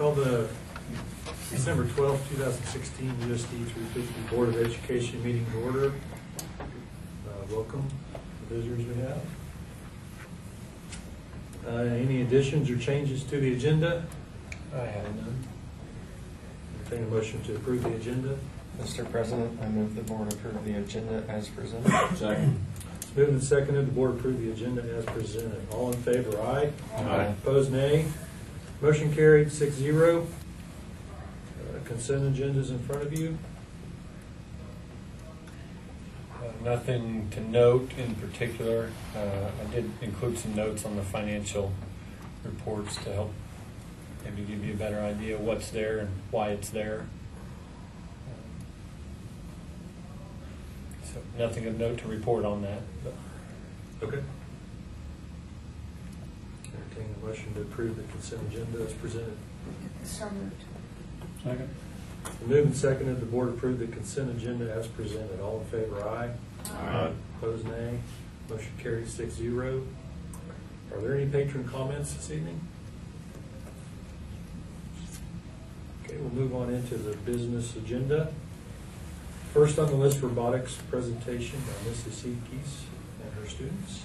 Call the December twelfth, two thousand sixteen USD three fifty Board of Education meeting to order. Uh, Welcome, the visitors we have. Uh, Any additions or changes to the agenda? I have none. Entertain a motion to approve the agenda. Mr. President, I move the board approve the agenda as presented. Second. It's moved and seconded, the board approve the agenda as presented. All in favor, aye. Aye. Opposed, nay. Motion carried, six zero. Uh, Consent agendas in front of you. Uh, Nothing to note in particular. Uh, I did include some notes on the financial reports to help maybe give you a better idea of what's there and why it's there. So nothing of note to report on that. but Okay. Entertain a motion to approve the consent agenda as presented. So moved. Second. Moved and seconded, the board approve the consent agenda as presented. All in favor, aye. Aye. Opposed, nay. Motion carried, six zero. Are there any patron comments this evening? Okay, we'll move on into the business agenda. First on the list, robotics presentation by Mrs. Seekis and her students.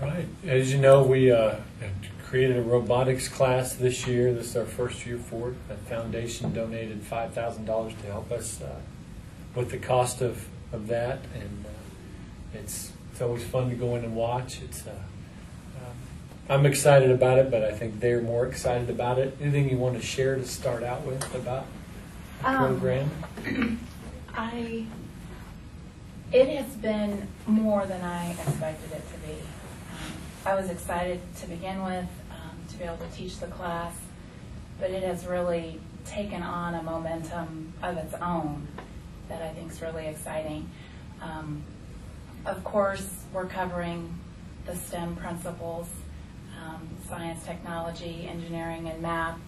Right. As you know, we uh, have created a robotics class this year. This is our first year for it. The foundation donated five thousand dollars to help us uh, with the cost of, of that, and uh, it's it's always fun to go in and watch. It's uh, um, I'm excited about it, but I think they're more excited about it. Anything you want to share to start out with about the Um, program? I, it has been more than I expected it to be. Um, I was excited to begin with, to be able to teach the class, but it has really taken on a momentum of its own that I think is really exciting. Um, Of course, we're covering the STEM principles, um, science, technology, engineering, and math.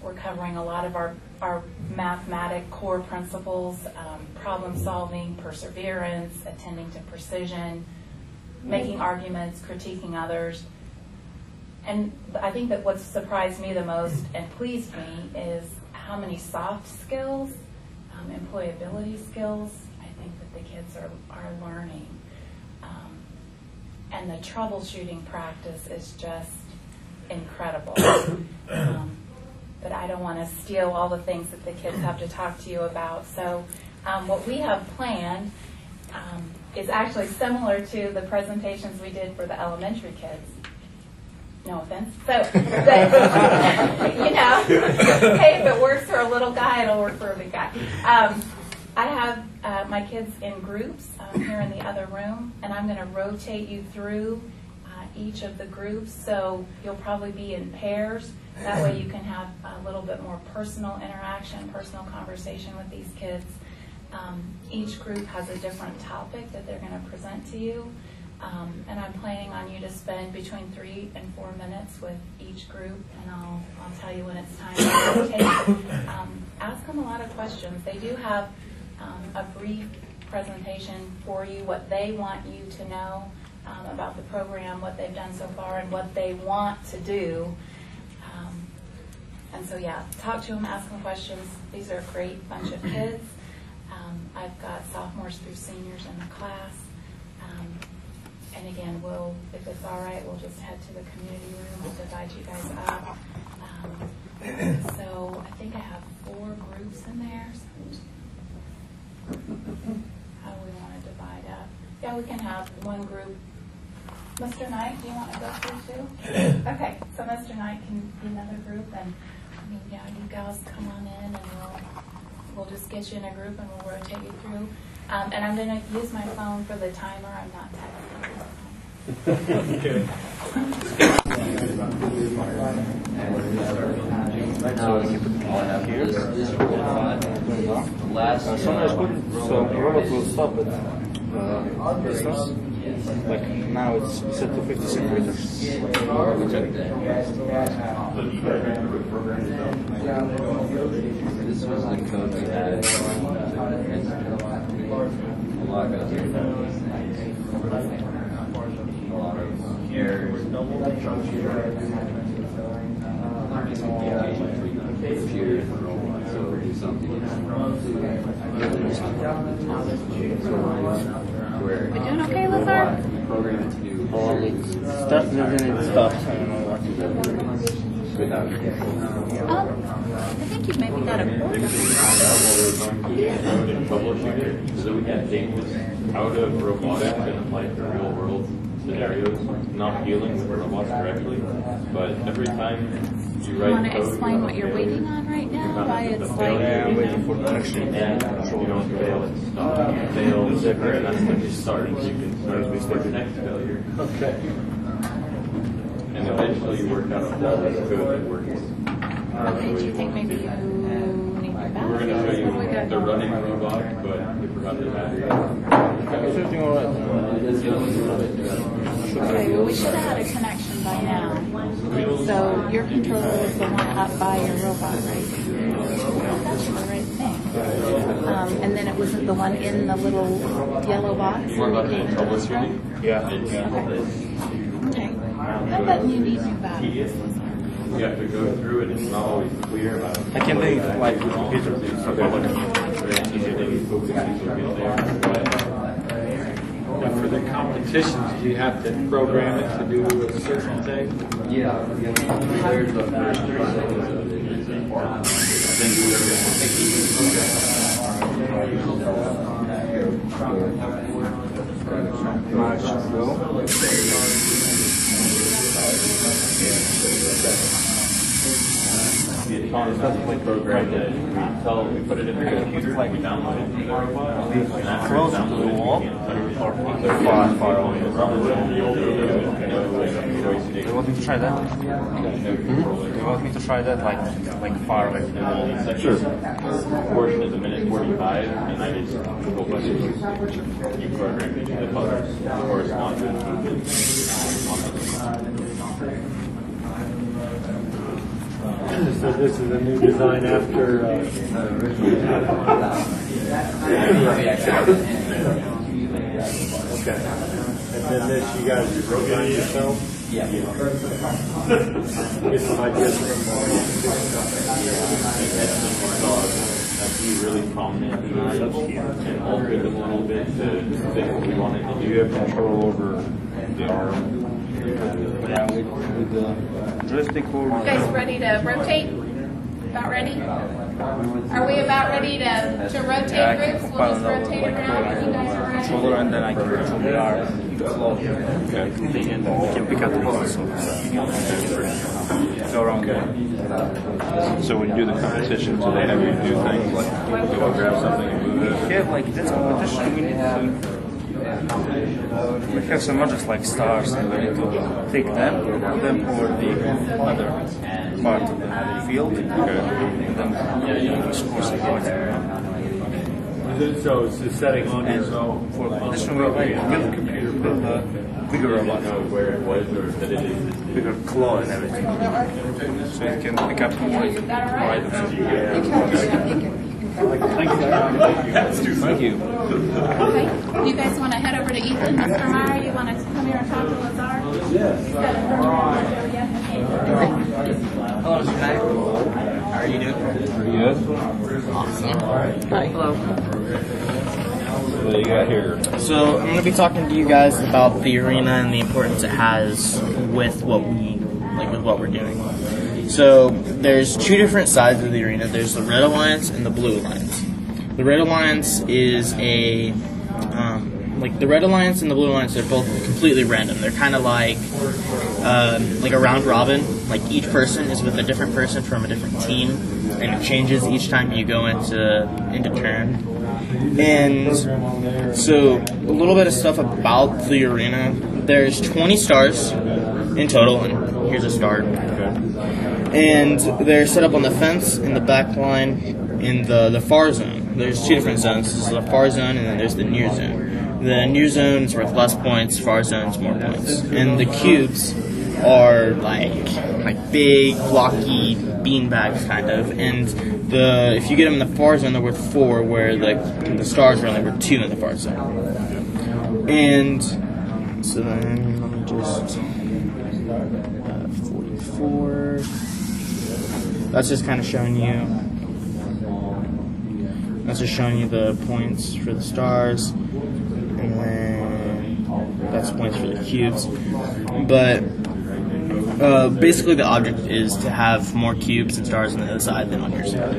We're covering a lot of our, our mathematic core principles, um, problem solving, perseverance, attending to precision, making arguments, critiquing others. And I think that what surprised me the most and pleased me is how many soft skills, um, employability skills, I think that the kids are, are learning. Um, and the troubleshooting practice is just incredible. Um, but I don't want to steal all the things that the kids have to talk to you about. So, um, what we have planned um, is actually similar to the presentations we did for the elementary kids. No offense. So, but, you know, hey, if it works for a little guy, it'll work for a big guy. Um, I have uh, my kids in groups um, here in the other room, and I'm going to rotate you through uh, each of the groups. So you'll probably be in pairs. That way you can have a little bit more personal interaction, personal conversation with these kids. Um, each group has a different topic that they're going to present to you. Um, and I'm planning on you to spend between three and four minutes with each group, and I'll, I'll tell you when it's time to rotate. Um, ask them a lot of questions. They do have um, a brief presentation for you, what they want you to know um, about the program, what they've done so far, and what they want to do. Um, and so, yeah, talk to them, ask them questions. These are a great bunch of kids. Um, I've got sophomores through seniors in the class. And again, we'll, if it's all right, we'll just head to the community room. I'll divide you guys up. Um, so I think I have four groups in there. So how do we want to divide up? Yeah, we can have one group. Mr. Knight, do you want to go through too? Okay, so Mr. Knight can be another group, and, I mean, yeah, you guys come on in, and we'll, we'll just get you in a group, and we'll rotate you through. Um, and I'm gonna use my phone for the timer, I'm not texting. Okay. Right now, all I have here is this. The last. So robot will stop at uh, distance. Like now it's set to 50 centimeters. This was the code we had goes here. A lot of errors. computer and the robot, so we'll do something where We doing okay, Lazar? program it to do All certain stuff doesn't it stops. I don't know what to do. Um, I think you've maybe got a quarter. so that we can take out of robotics and apply it to real world scenarios, not dealing with robots directly, but every time you You write want to code. explain what you're waiting on right now? Why it's failure like, Yeah, I'm waiting for connection. And you don't fail, it stops, fail, zipper, and that's when you start, you can start with the next failure. Okay. And eventually you work out a flawless code that works. okay, do you think maybe you need your battery? We're gonna show you What do we got the running robot, but we forgot the battery. Everything all right. Okay, well, we should have had a connection by now. So your controller is the one up by your robot, right? That's the right thing. Um, and then it wasn't the one in the little yellow box? More about the troubleshooting. Yeah. Okay. I thought you need new batteries. You have to go through it, it's not always clear about. it. I can't think like with computer. Now, for the competitions, do you have to program it to do a certain thing? Yeah, there's a first three seconds of March go. The autonomous program that we tell, we put it in the computer, like we download it from the robot. and after Close to the wall we can or touch it. far, far away. Do you want me to try that? Do you want me to try that like like far away from the wall? The portion is a minute forty-five, and I just go buttons. You program the buttons to correspond with the So this is a new design after, uh, okay. And then this, you guys wrote down yourself? Yeah. Get some ideas from, be really prominent and altered them a little bit to fit what we wanted to do. You have control over the arm. Yeah, with, with the You guys ready to rotate? About ready? Are we about ready to, to rotate Yeah, groups? We'll just it all, rotate like, around when you guys are ready. controller and then I can control the arm. Flow. Okay. And we can pick up the pieces of Go around there. So when you do the competition, do they have you do things like go grab something and move it? Yeah, like this competition, we need to. We have some others like stars, and we need to take them, put them over the other part of the field, and then score some points. so it's the setting on And your so for competition, we like build a computer, build a bigger robot, Know where it was or that it is. bigger claw and everything, so it can pick up points and ride you. Thank you. Okay. You guys want to head over to Ethan? Mr. Meyer, you want to come here and talk to Lazar? Yes. Hello, Mr. Knight. How are you doing? Pretty good. Hello. What do you got here? So I'm going to be talking to you guys about the arena and the importance it has with what we like with what we're doing. So there's two different sides of the arena. There's the Red Alliance and the Blue Alliance. The Red Alliance is a um, like the Red Alliance and the Blue Alliance. They're both completely random. They're kind of like um, like a round robin. Like each person is with a different person from a different team, and it changes each time you go into into turn. And so, a little bit of stuff about the arena. There's 20 stars in total, and here's a star. And they're set up on the fence, in the back line, in the, the far zone. There's two different zones. There's the far zone, and then there's the near zone. The near zone is worth less points, far zone's more points. And the cubes are like like big, blocky beanbags, kind of. And the if you get them in the far zone, they're worth four, where the the stars are only worth two in the far zone. And so then let me just uh, forty-four. That's just kind of showing you. That's just showing you the points for the stars, and then that's points for the cubes. But uh, basically, the object is to have more cubes and stars on the other side than on your side.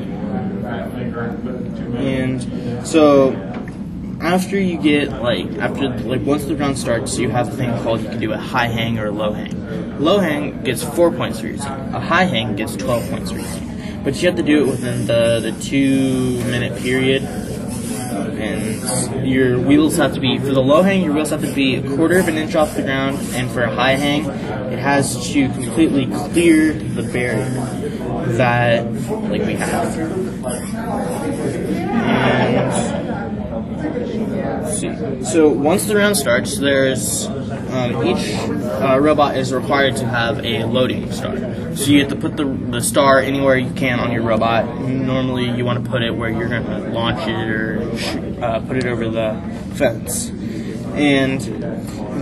And so after you get like after like once the round starts, you have a thing called you can do a high hang or a low hang. Low hang gets four points for your team. A high hang gets twelve points for your team. But you have to do it within the the two minute period. And your wheels have to be for the low hang. Your wheels have to be a quarter of an inch off the ground, and for a high hang, it has to completely clear the barrier that like we have. And So once the round starts, there's um, each uh, robot is required to have a loading star. So you have to put the, the star anywhere you can on your robot. Normally, you want to put it where you're going to launch it or uh, put it over the fence. And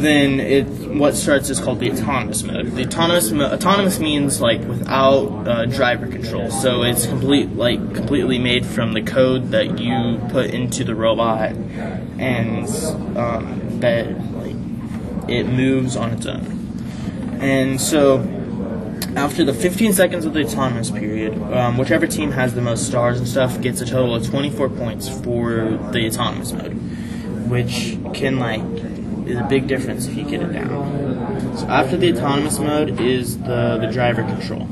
then it what starts is called the autonomous mode. The autonomous mo- autonomous means like without uh, driver control. So it's complete like completely made from the code that you put into the robot, and um, that like it moves on its own. And so after the 15 seconds of the autonomous period, um, whichever team has the most stars and stuff gets a total of 24 points for the autonomous mode, which can like is a big difference if you get it down. So after the autonomous mode is the the driver control.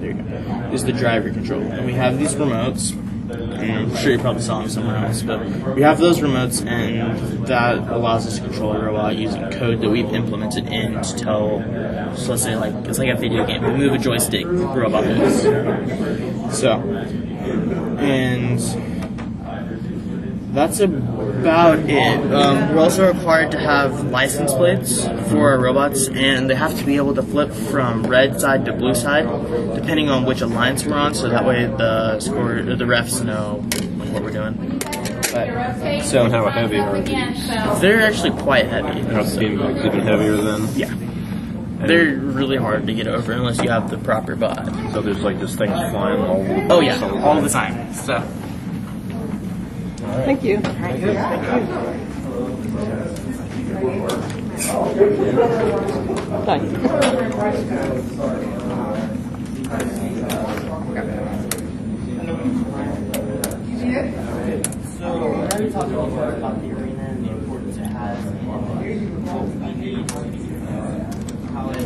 There you go. Is the driver control, and we have these remotes. And I'm sure you probably saw them somewhere else, but we have those remotes, and that allows us to control a robot using code that we've implemented in to tell. So let's say like it's like a video game. We move a joystick, robot moves. So, and that's about it. Um, we're also required to have license plates for our robots, and they have to be able to flip from red side to blue side, depending on which alliance we're on. So that way the score, the refs know like, what we're doing. But, so And how heavy are these? they're actually quite heavy. Are the beam bags even heavier than? Yeah, they're really hard to get over unless you have the proper bot. So there's like just things flying all over the. Oh yeah, all the time. So. Thank you. So, we already talked a little bit about the arena and the importance it has do, how it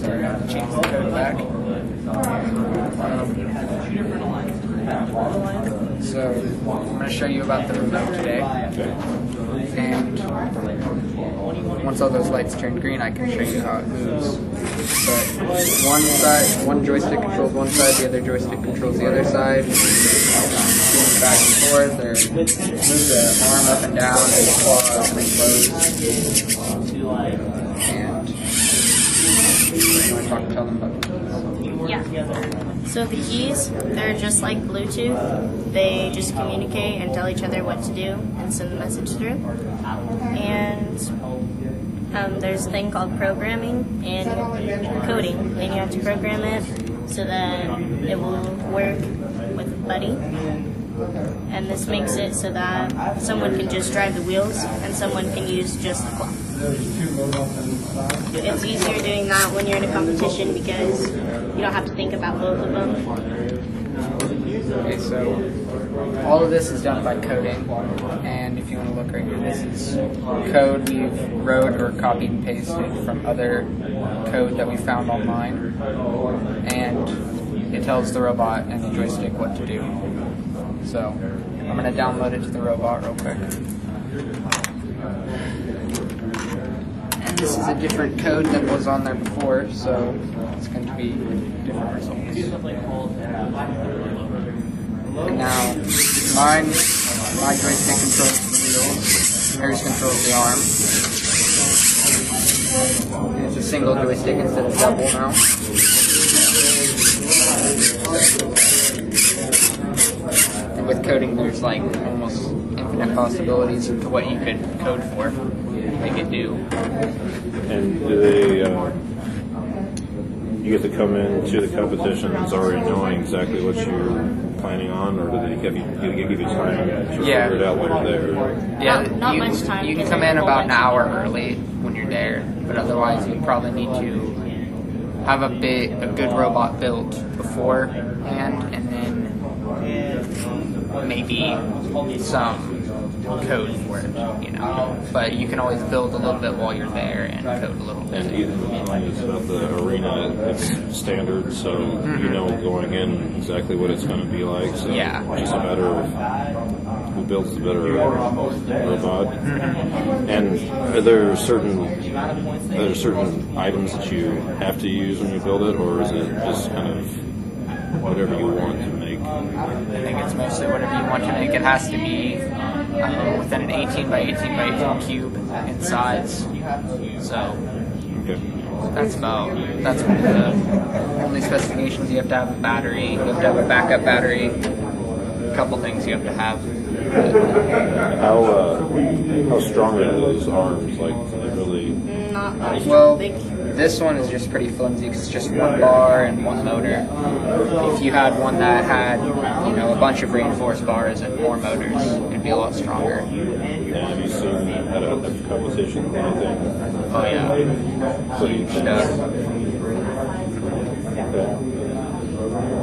Sorry, I have to change the back. Um, So I'm going to show you about the remote today. And once all those lights turn green, I can show you how it moves. But one side, one joystick controls one side, the other joystick controls the other side. Going back and forth, or move the arm up and down, and claw up and close. And want to talk, tell them about. So the keys, they're just like Bluetooth. They just communicate and tell each other what to do and send the message through. And um, there's a thing called programming and coding. And you have to program it so that it will work with Buddy. And this makes it so that someone can just drive the wheels and someone can use just the clock. It's easier doing that when you're in a competition because you don't have to think about both of them. Okay, so all of this is done by coding, and if you want to look right here, this is code we've wrote or copied and pasted from other code that we found online, and it tells the robot and the joystick what to do. So I'm going to download it to the robot real quick. This is a different code than was on there before, so it's going to be different results. And now, mine, my joystick controls the wheels, hers controls the arm. And it's a single joystick instead of double now. with coding, there's like almost infinite possibilities to what you could code for, make it do. And do they, uh, you get to come into the competitions already knowing exactly what you're planning on, or do they give you, do they give you time to Yeah. figure it out while you're there? Yeah, Not- not you, much time, You can come in about an hour early when you're there, but otherwise you probably need to have a bit a good robot built beforehand, and then maybe some code for it, you know. But you can always build a little bit while you're there and code a little bit. And either it's about the arena, it's standard, so you mm-hmm. know going in exactly what it's going to be like. So Yeah. it's just a matter of who builds the better robot. Mm-hmm. And are there certain are there certain items that you have to use when you build it, or is it just kind of whatever you want to make? I think it's mostly whatever you want to make. It has to be um, within an 18 by 18 by 18 cube in size. So that's about that's one of the only specifications. You have to have a battery. You have to have a backup battery. A couple things you have to have. How uh, how strong are those arms? Like, do they really? Not much. Well, Big. This one is just pretty flimsy because it's just one bar and one motor. If you had one that had, you know, a bunch of reinforced bars and more motors, it'd be a lot stronger. And have you seen at a, at a competition anything? Oh yeah, What do stuff.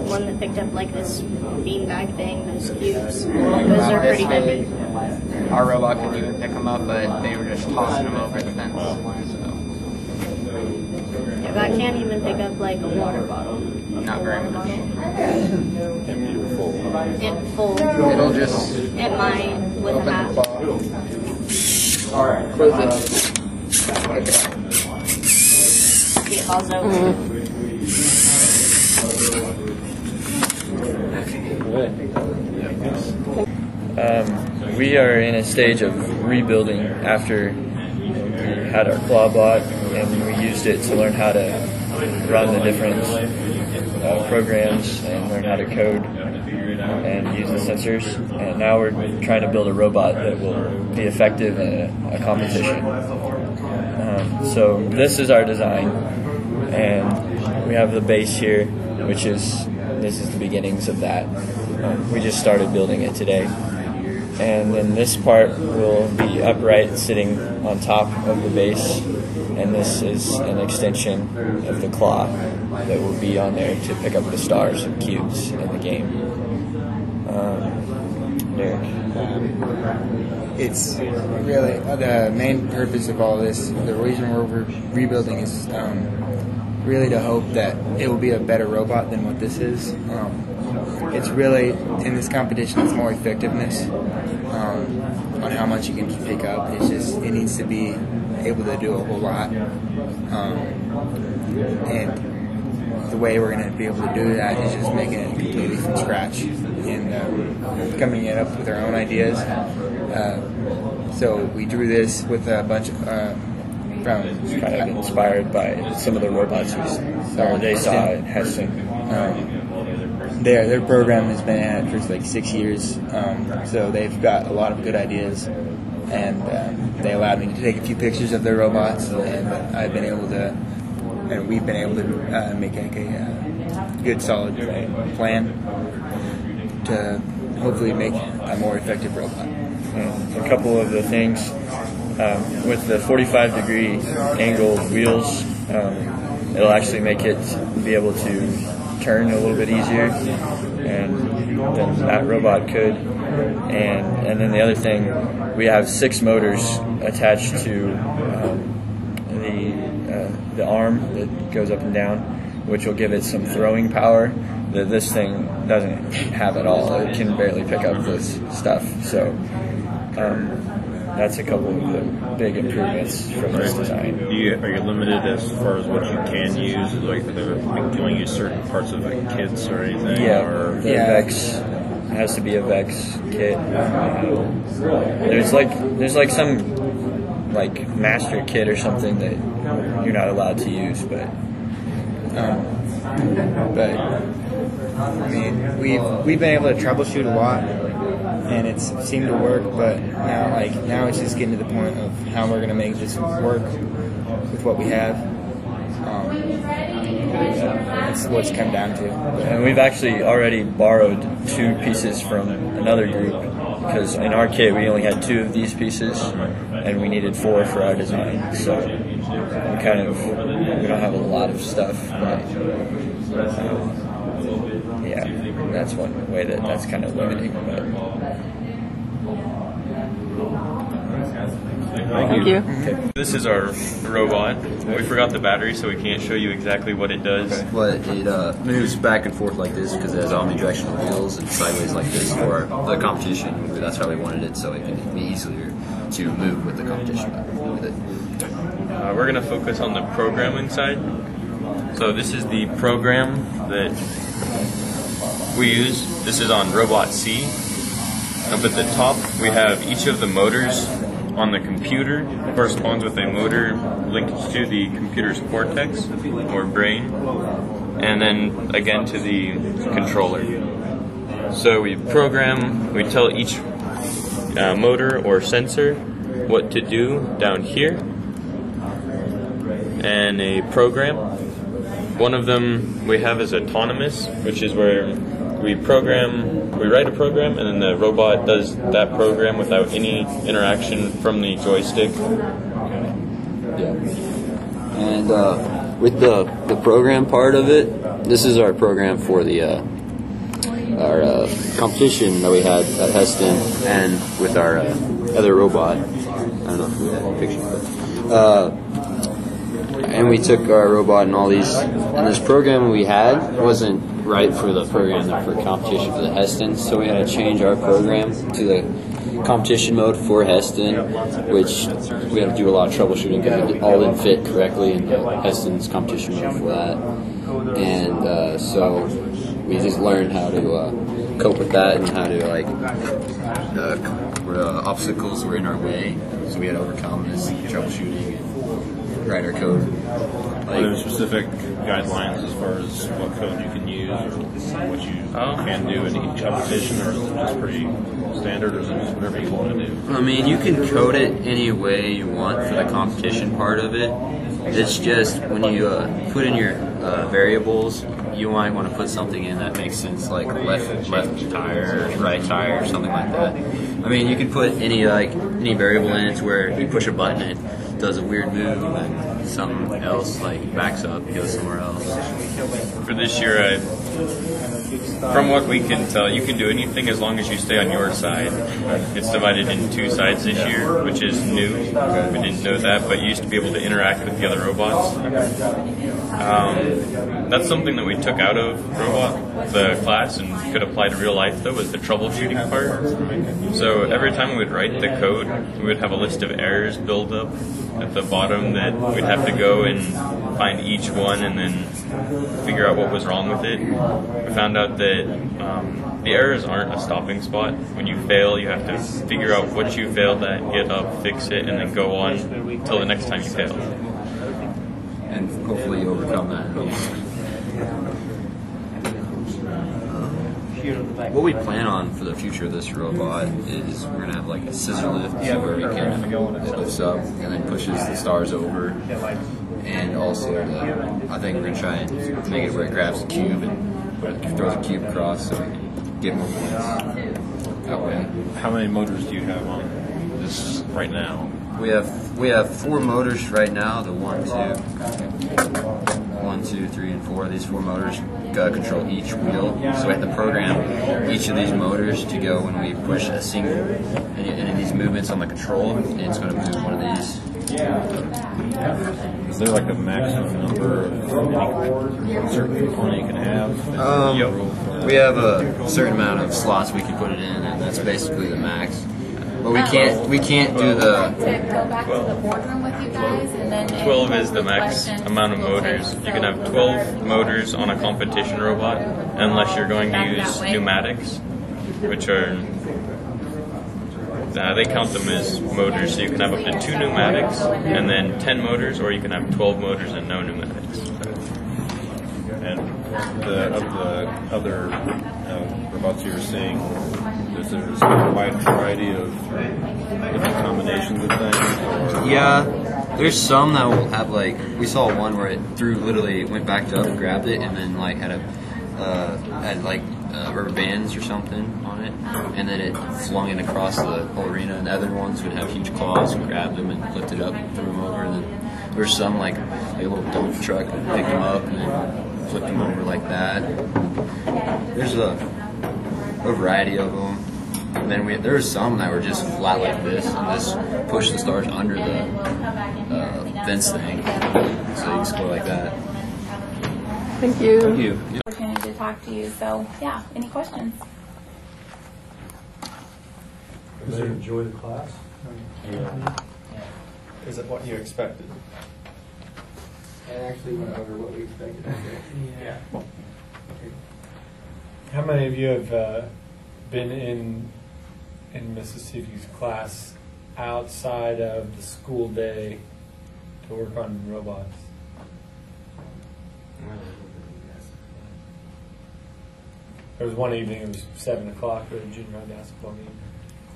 One that picked up like this beanbag thing, those cubes. Those are pretty heavy. Our robot couldn't even pick them up, but they were just tossing them over the fence. So Yeah, that can't even pick up like a water bottle. not very much. Empty or full? It full. It'll just It might with open the that. bottle. Close it. Pick it up. It falls over. Um, we are in a stage of rebuilding after we had our claw bot and we used it to learn how to run the different uh, programs and learn how to code and use the sensors. And now we're trying to build a robot that will be effective in a, a competition. Um, so this is our design, and we have the base here, which is this is the beginnings of that. Um, we just started building it today, and then this part will be upright, sitting on top of the base, and this is an extension of the claw that will be on there to pick up the stars and cubes in the game. Um, Derek. it's really uh, the main purpose of all this. The reason we're rebuilding is um, really to hope that it will be a better robot than what this is. Um, it's really in this competition. It's more effectiveness um, on how much you can pick up. It's just it needs to be able to do a whole lot, um, and the way we're going to be able to do that is just making it completely from scratch and um, coming it up with our own ideas. Uh, so we drew this with a bunch of uh, from kind of inspired by some of the robots s- or they saw at Hesston. Um, their their program has been at it for like six years, um, so they've got a lot of good ideas, and um, they allowed me to take a few pictures of their robots, and I've been able to, and we've been able to uh, make like a uh, good solid plan to hopefully make a more effective robot. Um, a couple of the things um, with the 45 degree angle wheels, um, it'll actually make it be able to turn a little bit easier, and than that robot could. And and then the other thing, we have six motors attached to um, the uh, the arm that goes up and down, which will give it some throwing power that this thing doesn't have at all. It can barely pick up this stuff. So um, that's a couple of the big improvements from this design. Do you, are you limited as far as what you can use? Like, are there, can you only use certain parts of like kits or anything? Yeah, Or, the Vex has to be a Vex kit. Um, there's like there's like some like master kit or something that you're not allowed to use, but Um, but I mean, we've we've been able to troubleshoot a lot and it's seemed to work. But now, like now, it's just getting to the point of how we're gonna make this work with what we have. Um, that's what it's come down to. And we've actually already borrowed two pieces from another group because in our kit we only had two of these pieces and we needed four for our design. So we kind of we don't have a lot of stuff, but um, that's one way that that's kind of limiting. But. Thank you. This is our robot. We forgot the battery, so we can't show you exactly what it does. But it uh, moves back and forth like this because it has omnidirectional wheels and sideways like this for the competition. That's how we wanted it, so it can be easier to move with the competition with it. Uh, we're going to focus on the programming side. So this is the program that we use. This is on Robot C. Up at the top, we have each of the motors on the computer corresponds with a motor linked to the computer's cortex or brain, and then again to the controller. So we program, we tell each uh, motor or sensor what to do down here, and a program. One of them we have is autonomous, which is where we program, we write a program, and then the robot does that program without any interaction from the joystick. Yeah. And uh, with the the program part of it, this is our program for the uh, our uh, competition that we had at Hesston, and with our uh, other robot. I don't know if we a picture, but. Uh, and we took our robot and all these, and this program we had wasn't right for the program for competition for the Hesston, so we had to change our program to the competition mode for Hesston, which we had to do a lot of troubleshooting because it all didn't fit correctly in the Hesston's competition mode for that. And uh, so we just learned how to uh, cope with that and how to like the uh, obstacles were in our way, so we had to overcome this troubleshooting and write our code. Are there specific guidelines as far as what code you can use or what you can do in each competition, or is it just pretty standard, or is it just whatever you want to do? I mean, you can code it any way you want for the competition part of it. It's just when you uh, put in your uh, variables, you might want to put something in that makes sense, like left left tire, right tire, something like that. I mean, you can put any like any variable in it to where you push a button, it does a weird move, and something else like backs up, goes somewhere else. For this year, I, from what we can tell, you can do anything as long as you stay on your side. It's divided in two sides this year, which is new. We didn't know that, but you used to be able to interact with the other robots. Um, that's something that we took out of robot the class and could apply to real life though was the troubleshooting part. So every time we would write the code, we would have a list of errors build up at the bottom that we'd have to go and find each one and then figure out what was wrong with it. We found out that um, the errors aren't a stopping spot. When you fail, you have to figure out what you failed at, get up, fix it, and then go on until the next time you fail. And hopefully you overcome that. What we plan on for the future of this robot is we're gonna have like a scissor lift where we can it lifts up and then pushes the stars over, and also the, I think we're gonna try and make it where it grabs the cube and it, throws a cube across so we can get more points that way. How many motors do you have on this right now? We have we have four motors right now. The one, two, one, two, three, and four. These four motors uh, control each wheel. So we have to program each of these motors to go when we push a single any, any of these movements on the control. And it's going to move one of these. Is there like a maximum number of certain component you can have? Um, we have a certain amount of slots we can put it in, and that's basically the max. But we can't we can't do the To go back to the boardroom with you guys and then. if 12 is the max questions, amount of we'll take motors. You can have 12 motors on a competition robot unless you're going to Back that use way. pneumatics, which are. Uh, they count them as motors, so you can have up to two pneumatics and then 10 motors, or you can have 12 motors and no pneumatics. And the, of the other uh, robots you were seeing, if there's a wide variety of different combinations of things? Yeah, there's some that will have like we saw one where it threw literally went back up, and grabbed it, and then like had a uh, had like uh, rubber bands or something on it, and then it flung it across the whole arena. And the other ones would have huge claws, and grabbed them and lifted up, threw them over. And then there was some like a little dump truck that picked them up and then flipped them over like that. There's a a variety of them. And then we, there were some that were just flat like this, and just push the stars under the uh, fence thing, so you can score like that. Thank you. Thank you. Opportunity to talk to you. So, yeah, any questions? Did they enjoy the class? Yeah. Is it what you expected? It actually went over what we expected. Yeah. How many of you have uh, been in in Mississippi's class outside of the school day to work on robots? There was one evening, it was seven o'clock at a junior high basketball game.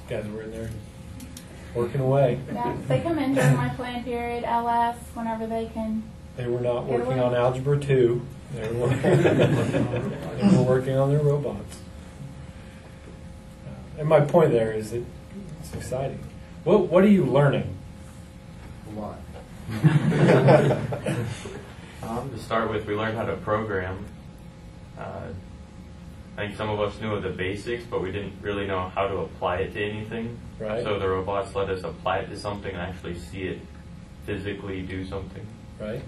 You guys were in there working away. Yeah, they come in during my plan period, LS, whenever they can. They were not working on Algebra 2. They were, they were working on their robots. And my point there is that it's exciting. What, what are you learning? A lot. Um, to start with, we learned how to program. Uh, I think some of us knew of the basics, but we didn't really know how to apply it to anything. Right. So the robots let us apply it to something and actually see it physically do something. Right?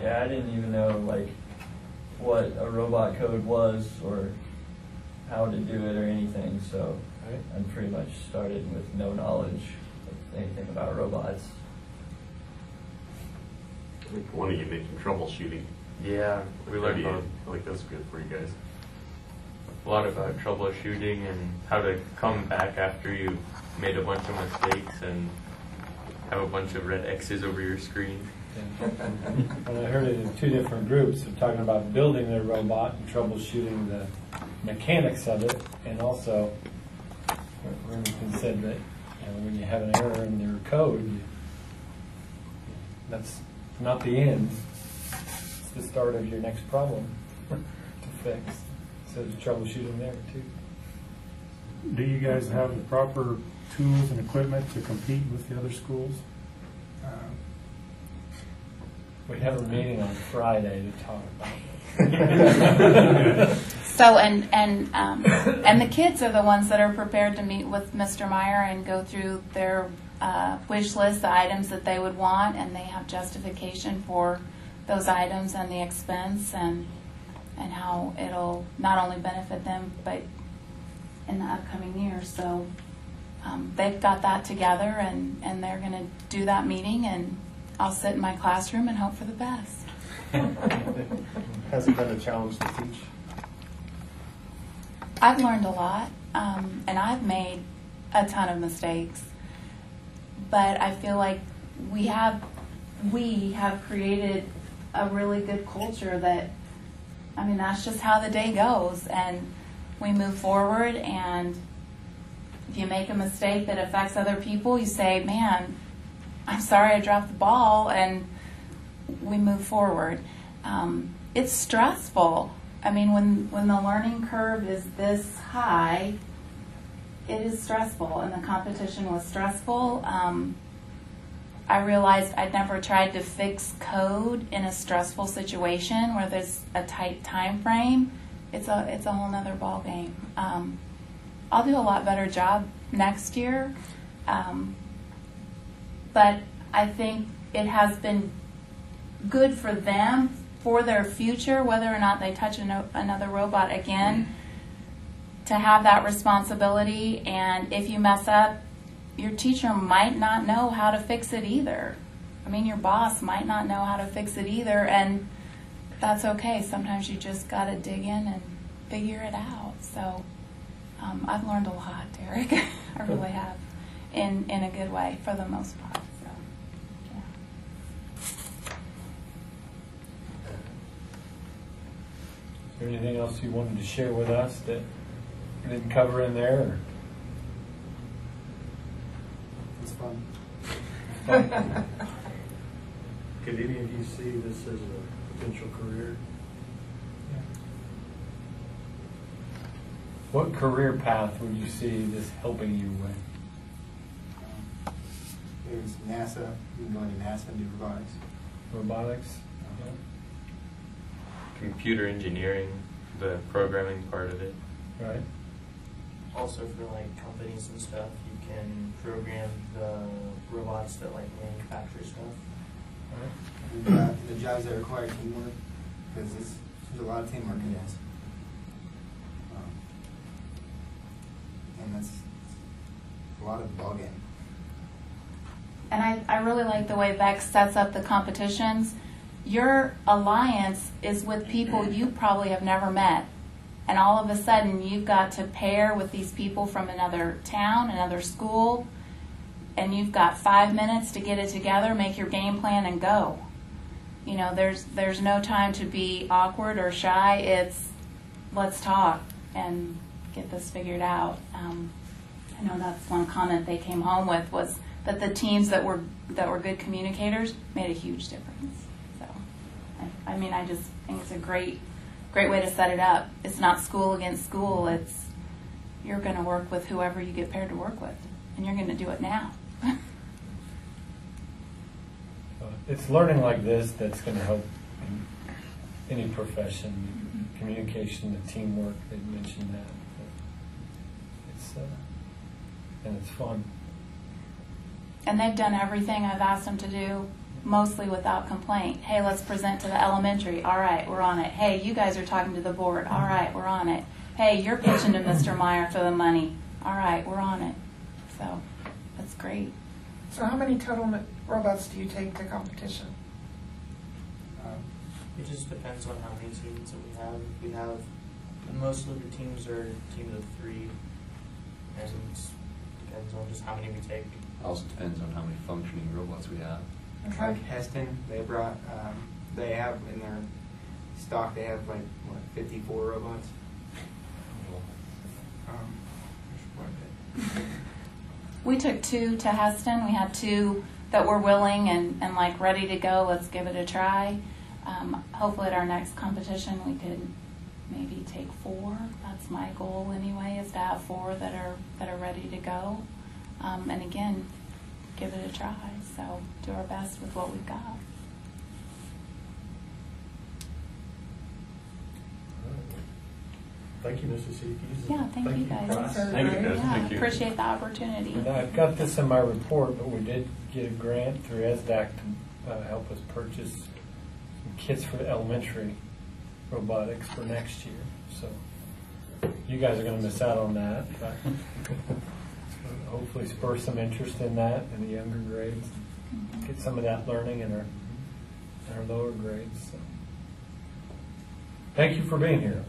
Yeah, I didn't even know like what a robot code was or how to do it or anything. So Right. I'm pretty much started with no knowledge of anything about robots. I think one of you mentioned troubleshooting. Yeah, we learned Maybe, about uh, I think that's good for you guys. a lot about uh, troubleshooting and how to come back after you made a bunch of mistakes and have a bunch of red X's over your screen. And I heard it in two different groups. They're talking about building their robot and troubleshooting the mechanics of it, and also Remington said that you know, when you have an error in their code, you, that's not the end. It's the start of your next problem to fix. So there's troubleshooting there too. Do you guys have the proper tools and equipment to compete with the other schools? Uh, We have a meeting on Friday to talk about it. So, and, and, um, and the kids are the ones that are prepared to meet with Mr. Meyer and go through their uh, wish list, the items that they would want, and they have justification for those items and the expense and, and how it'll not only benefit them, but in the upcoming year. So um, they've got that together and, and they're going to do that meeting and I'll sit in my classroom and hope for the best. Has it been a challenge to teach? I've learned a lot, um, and I've made a ton of mistakes. But I feel like we have we have created a really good culture that I mean that's just how the day goes, and we move forward. And if you make a mistake that affects other people, you say, "Man, I'm sorry I dropped the ball," and we move forward. Um, it's stressful. I mean, when, when the learning curve is this high, it is stressful, and the competition was stressful. Um, I realized I'd never tried to fix code in a stressful situation where there's a tight time frame. It's a it's a whole nother ball game. Um, I'll do a lot better job next year, um, but I think it has been good for them for their future, whether or not they touch ano- another robot again, to have that responsibility. And if you mess up, your teacher might not know how to fix it either. I mean, your boss might not know how to fix it either, and that's okay. Sometimes you just got to dig in and figure it out. So um, I've learned a lot, Derek. I really have, in in a good way for the most part. So, yeah. Is there anything else you wanted to share with us that we didn't cover in there? Or? It's fun. Could any of you see this as a potential career? What career path would you see this helping you with? Um, There's NASA, you can go into NASA and do robotics. Robotics? Computer engineering, the programming part of it. Right. Also for like companies and stuff, you can program the robots that like manufacture stuff. The job- The jobs that require teamwork, because there's, there's a lot of teamwork in this. Um, And that's a lot of the ballgame. And I, I really like the way Vex sets up the competitions. Your alliance is with people you probably have never met. And all of a sudden, you've got to pair with these people from another town, another school, and you've got five minutes to get it together, make your game plan, and go. You know, there's there's no time to be awkward or shy. It's let's talk and get this figured out. Um, I know that's one comment they came home with was that the teams that were that were good communicators made a huge difference. I, I mean, I just think it's a great great way to set it up. It's not school against school. It's you're going to work with whoever you get paired to work with, and you're going to do it now. It's learning like this that's going to help any profession, communication, the teamwork, they mentioned that. It's, uh, and it's fun. And they've done everything I've asked them to do, mostly without complaint. Hey, let's present to the elementary. All right, we're on it. Hey, you guys are talking to the board. All right, we're on it. Hey, you're pitching to Mr. Meyer for the money. All right, we're on it. So that's great. So how many total robots do you take to competition? Um, It just depends on how many students that we have. We have, most of the teams are teams of three, and it depends on just how many we take. Also depends on how many functioning robots we have. Like Hesston, they brought, um, they have in their stock, they have like, what, fifty-four robots? Um, there's quite a bit. We took two to Hesston. We had two that were willing and, and like ready to go. Let's give it a try. Um, hopefully, at our next competition, we could maybe take four. That's my goal anyway, is to have four that are that are ready to go. Um, and again, give it a try. So do our best with what we've got. Thank you, Mrs. Seekes. Yeah, thank you guys. Price. Thank you, guys. Yeah, Thank you. appreciate the opportunity. And I've got this in my report, but we did get a grant through ESSDACK to uh, help us purchase some kits for elementary robotics for next year. So you guys are going to miss out on that, but hopefully spur some interest in that in the younger grades. Get some of that learning in our in our lower grades. So. Thank you for being here.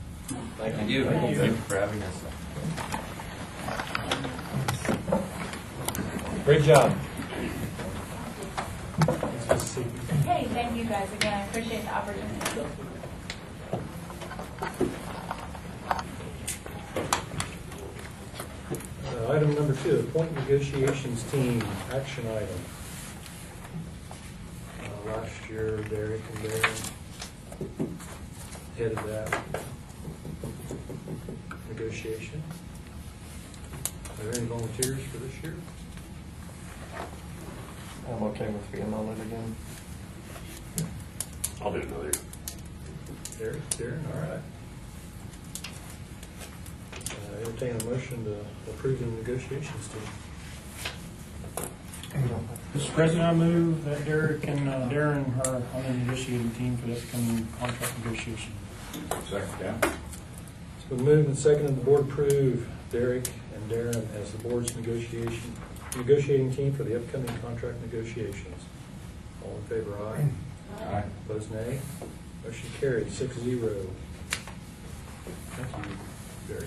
Thank you. Thank you. Thank you for having us. Great job. Hey, thank you guys again. I appreciate the opportunity. Uh, Item number two, appoint negotiations team, action item. Last year, Derek and Darren headed that negotiation. Are there any volunteers for this year? I'm okay with being on it again. I'll do another. Derek, Darren, all right. Uh, Entertain a motion to approve the negotiations team. Mr. President, I move that Derek and uh, Darren are on the negotiating team for the upcoming contract negotiation. Second, yeah. It's been moved and seconded, the board approve Derek and Darren as the board's negotiation, negotiating team for the upcoming contract negotiations. All in favor, aye. Aye. Opposed, nay. Motion carried, six zero. Thank you, Derek.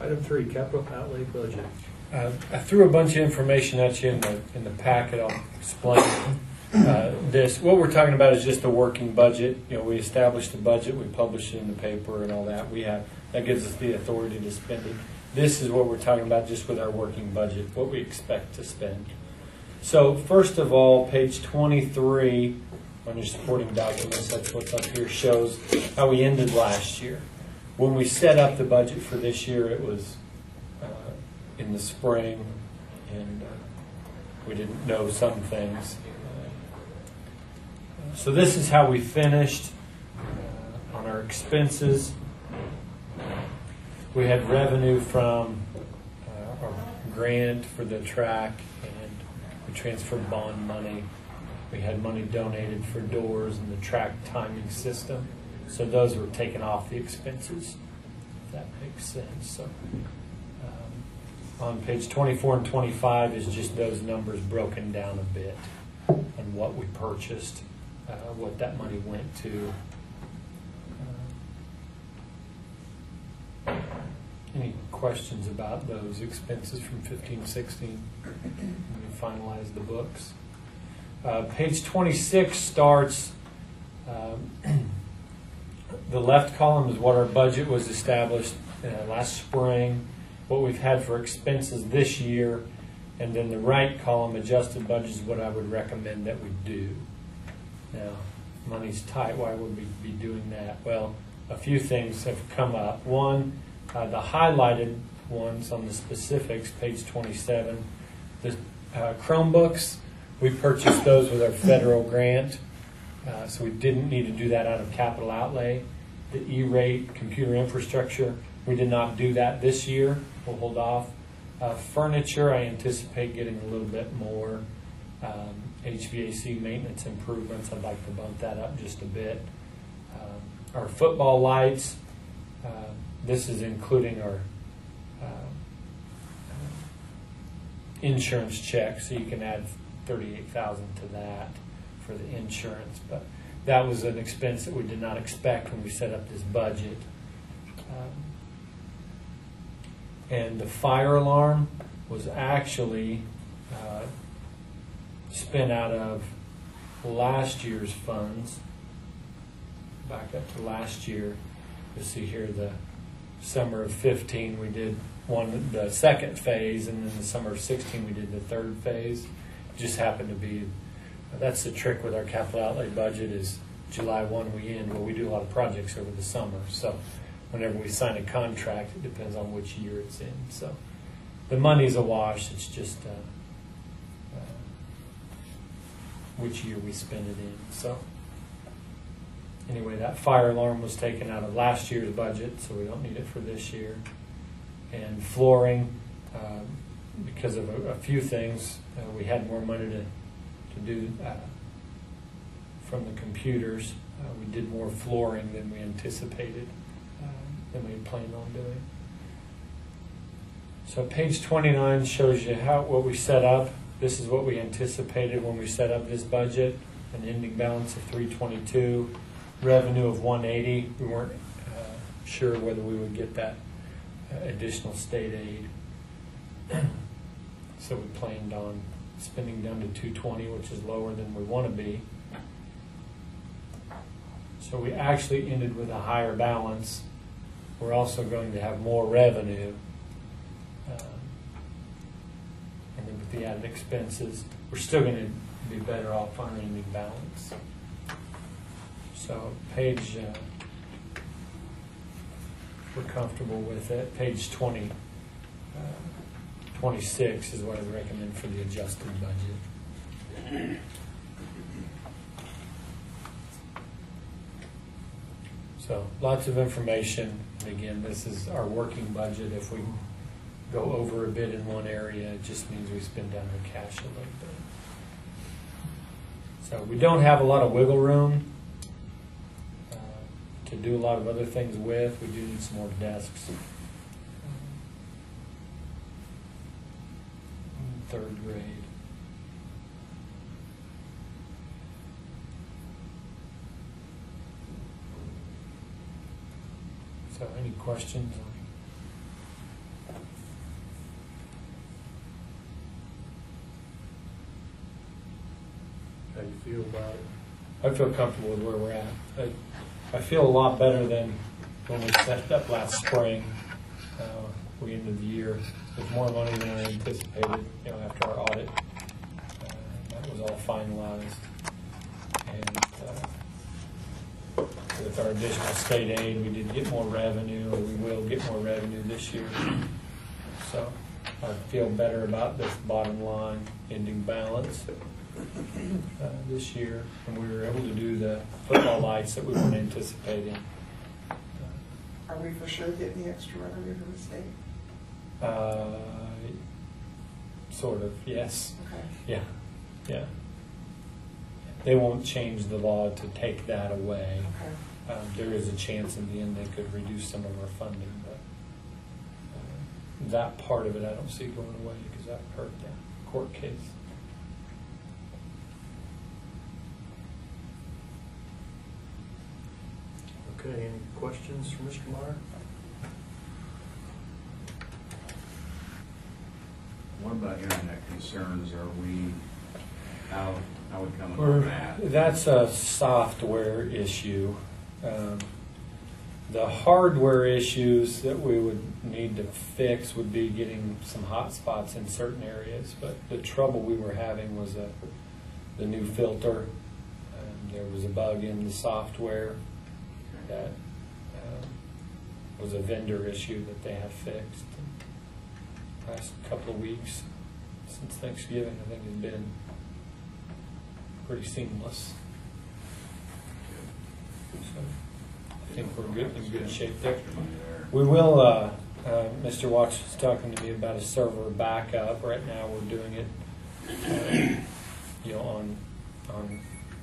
Item three, capital outlay budget. Uh, I threw a bunch of information at you in the, in the packet. I'll explain uh, this. What we're talking about is just a working budget. You know, we established the budget, we published it in the paper and all that. We have That gives us the authority to spend it. This is what we're talking about just with our working budget, what we expect to spend. So first of all, page 23 on your supporting documents, that's what's up here, shows how we ended last year. When we set up the budget for this year, it was in the spring, and uh, we didn't know some things. So this is how we finished uh, on our expenses. We had revenue from uh, our grant for the track, and we transferred bond money. We had money donated for doors and the track timing system. So those were taken off the expenses, if that makes sense. So on page 24 and 25 is just those numbers broken down a bit and what we purchased, uh, what that money went to. Uh, Any questions about those expenses from 15, 16? When we finalize the books. Uh, Page 26 starts, um, the left column is what our budget was established uh, last spring, what we've had for expenses this year, and then the right column, adjusted budget, is what I would recommend that we do. Now, money's tight, why would we be doing that? Well, a few things have come up. One, uh, the highlighted ones on the specifics, page 27, the uh, Chromebooks, we purchased those with our federal grant, uh, so we didn't need to do that out of capital outlay. The E-rate computer infrastructure, we did not do that this year. We'll hold off. Uh, furniture, I anticipate getting a little bit more. Um, HVAC maintenance improvements, I'd like to bump that up just a bit. Um, our football lights, uh, this is including our uh, insurance check, so you can add thirty-eight thousand to that for the insurance. But that was an expense that we did not expect when we set up this budget. Um, And the fire alarm was actually uh, spent out of last year's funds. Back up to last year, you see here the summer of 15 we did one the second phase, and then the summer of 16 we did the third phase. It just happened to be that's the trick with our capital outlay budget is July 1 we end. Well, we do a lot of projects over the summer, so whenever we sign a contract, it depends on which year it's in. So the money's a wash. It's just uh, uh, which year we spend it in. So anyway, that fire alarm was taken out of last year's budget, so we don't need it for this year. And flooring, um, because of a, a few things, uh, we had more money to to do uh, from the computers. Uh, we did more flooring than we anticipated, uh, than we planned on doing. So page 29 shows you how what we set up. This is what we anticipated when we set up this budget. An ending balance of 322, revenue of 180. We weren't uh, sure whether we would get that uh, additional state aid. so we planned on spending down to 220, which is lower than we want to be. So we actually ended with a higher balance. We're also going to have more revenue. Um, and then with the added expenses, we're still going to be better off on ending balance. So page, uh, we're comfortable with it. Page 20. Uh, 26 is what I recommend for the adjusted budget. So lots of information. Again, this is our working budget. If we go over a bit in one area, it just means we spend down our cash a little bit. So we don't have a lot of wiggle room uh, to do a lot of other things with. We do need some more desks. third grade. So any questions? How you feel about it? I feel comfortable with where we're at. I, I feel a lot better than when we set it up last spring, uh, we ended the year with more money than I anticipated, you know, after our audit. Uh, That was all finalized. And with our additional state aid, we did get more revenue, or we will get more revenue this year. So I feel better about this bottom line ending balance uh, this year. And we were able to do the football lights that we weren't anticipating. Are we for sure getting the extra revenue from the state? Uh, Sort of, yes. Okay. Yeah, yeah. They won't change the law to take that away. Okay. Um, There is a chance in the end they could reduce some of our funding, but uh, that part of it I don't see going away because that hurt the court case. Okay, any questions for Mr. Meyer? What about internet concerns? Are we, how, how we coming We're- on that? That's a software issue. Um, The hardware issues that we would need to fix would be getting some hot spots in certain areas. But the trouble we were having was a, the new filter. Um, There was a bug in the software that um, was a vendor issue that they have fixed. Last couple of weeks since Thanksgiving, I think has been pretty seamless. So I think we're good, in good shape there. We will, uh, uh, Mr. Watts was talking to me about a server backup. Right now, we're doing it, uh, you know, on, on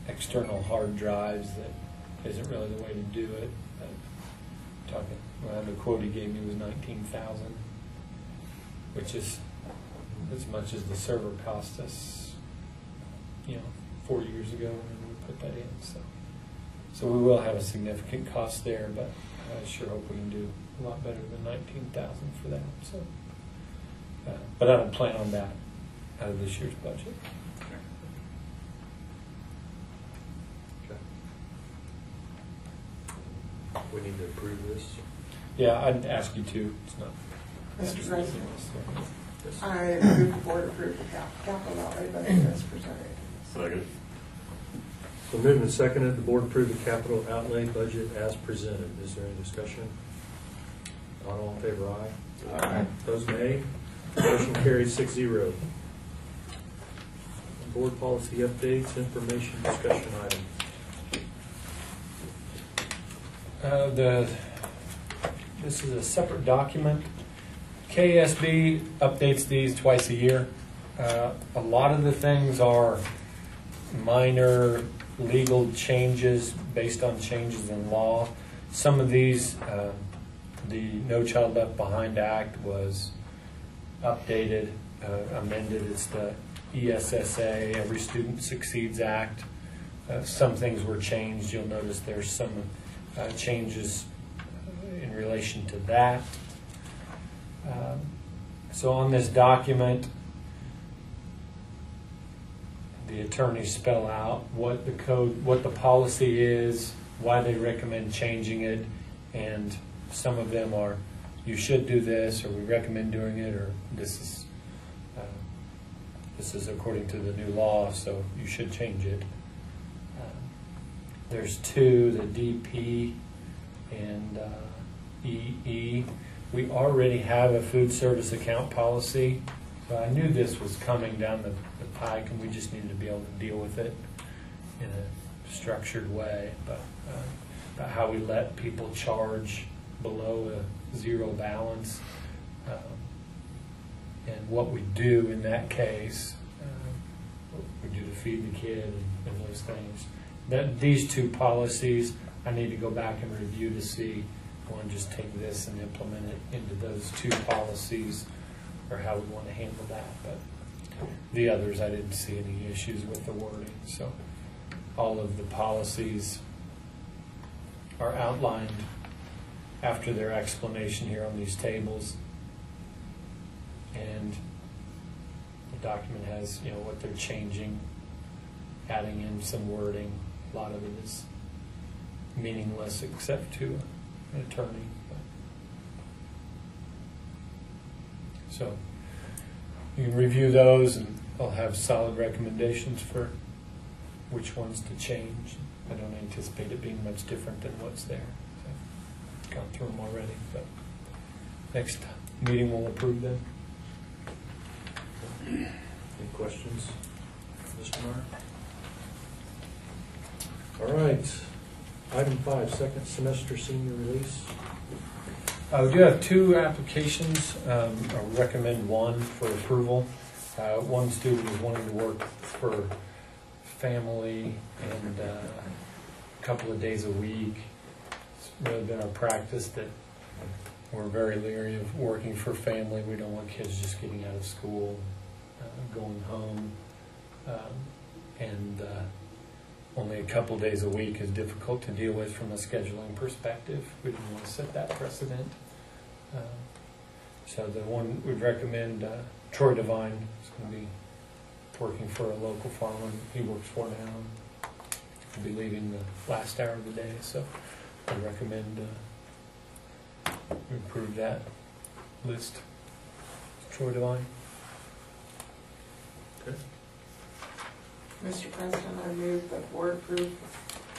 external hard drives. That isn't really the way to do it. But Talking, well, the quote he gave me was nineteen thousand, which is as much as the server cost us, you know, four years ago when we put that in, so. So we will have a significant cost there, but I sure hope we can do a lot better than nineteen thousand for that, so. uh, But I don't plan on that out of this year's budget. We need to approve this. Yeah, I'd ask you to, it's not. Mr. President, Yes. I move the board approve the cap- capital outlay budget as presented. Second. So moved and seconded, the board approved the capital outlay budget as presented. Is there any discussion? Not all in favor, aye. Aye. Those nay. Motion carries six zero. Board policy updates, information discussion items. Uh, The, this is a separate document. KSB updates these twice a year. Uh, A lot of the things are minor legal changes based on changes in law. Some of these, uh, the No Child Left Behind Act was updated, uh, amended. It's the ESSA, Every Student Succeeds Act. Uh, Some things were changed. You'll notice there's some uh, changes in relation to that. Um, So on this document, the attorneys spell out what the code, what the policy is, why they recommend changing it, and some of them are, you should do this, or we recommend doing it, or this is, uh, this is according to the new law, so you should change it. Um, There's two, the DP and uh, EE. We already have a food service account policy, so I knew this was coming down the the pike, and we just needed to be able to deal with it in a structured way, but uh, about how we let people charge below a zero balance, um, and what we do in that case. uh, We do to feed the kid and and those things. That, these two policies, I need to go back and review to see, one, just take this and implement it into those two policies, or how we want to handle that, but the others, I didn't see any issues with the wording, so all of the policies are outlined after their explanation here on these tables. And the document has, you know, what they're changing, adding in some wording. A lot of it is meaningless except to an attorney. So you can review those and I'll have solid recommendations for which ones to change. I don't anticipate it being much different than what's there. So, Gone through them already, but next meeting we'll approve them. Any questions, Mr. Meyer? All right, item five, second semester senior release. Uh, we do have two applications. Um, I'll recommend one for approval. Uh, one student is wanting to work for family and uh, a couple of days a week. It's really been our practice that we're very leery of working for family. We don't want kids just getting out of school, uh, going home. Um, and uh, only a couple days a week is difficult to deal with from a scheduling perspective. We didn't want to set that precedent. Um, So the one we'd recommend, uh, Troy Devine is going to be working for a local farmer he works for now. He'll be leaving the last hour of the day, so I recommend uh, we approve that list. Troy Devine. Okay. Mr. President, I move that board approve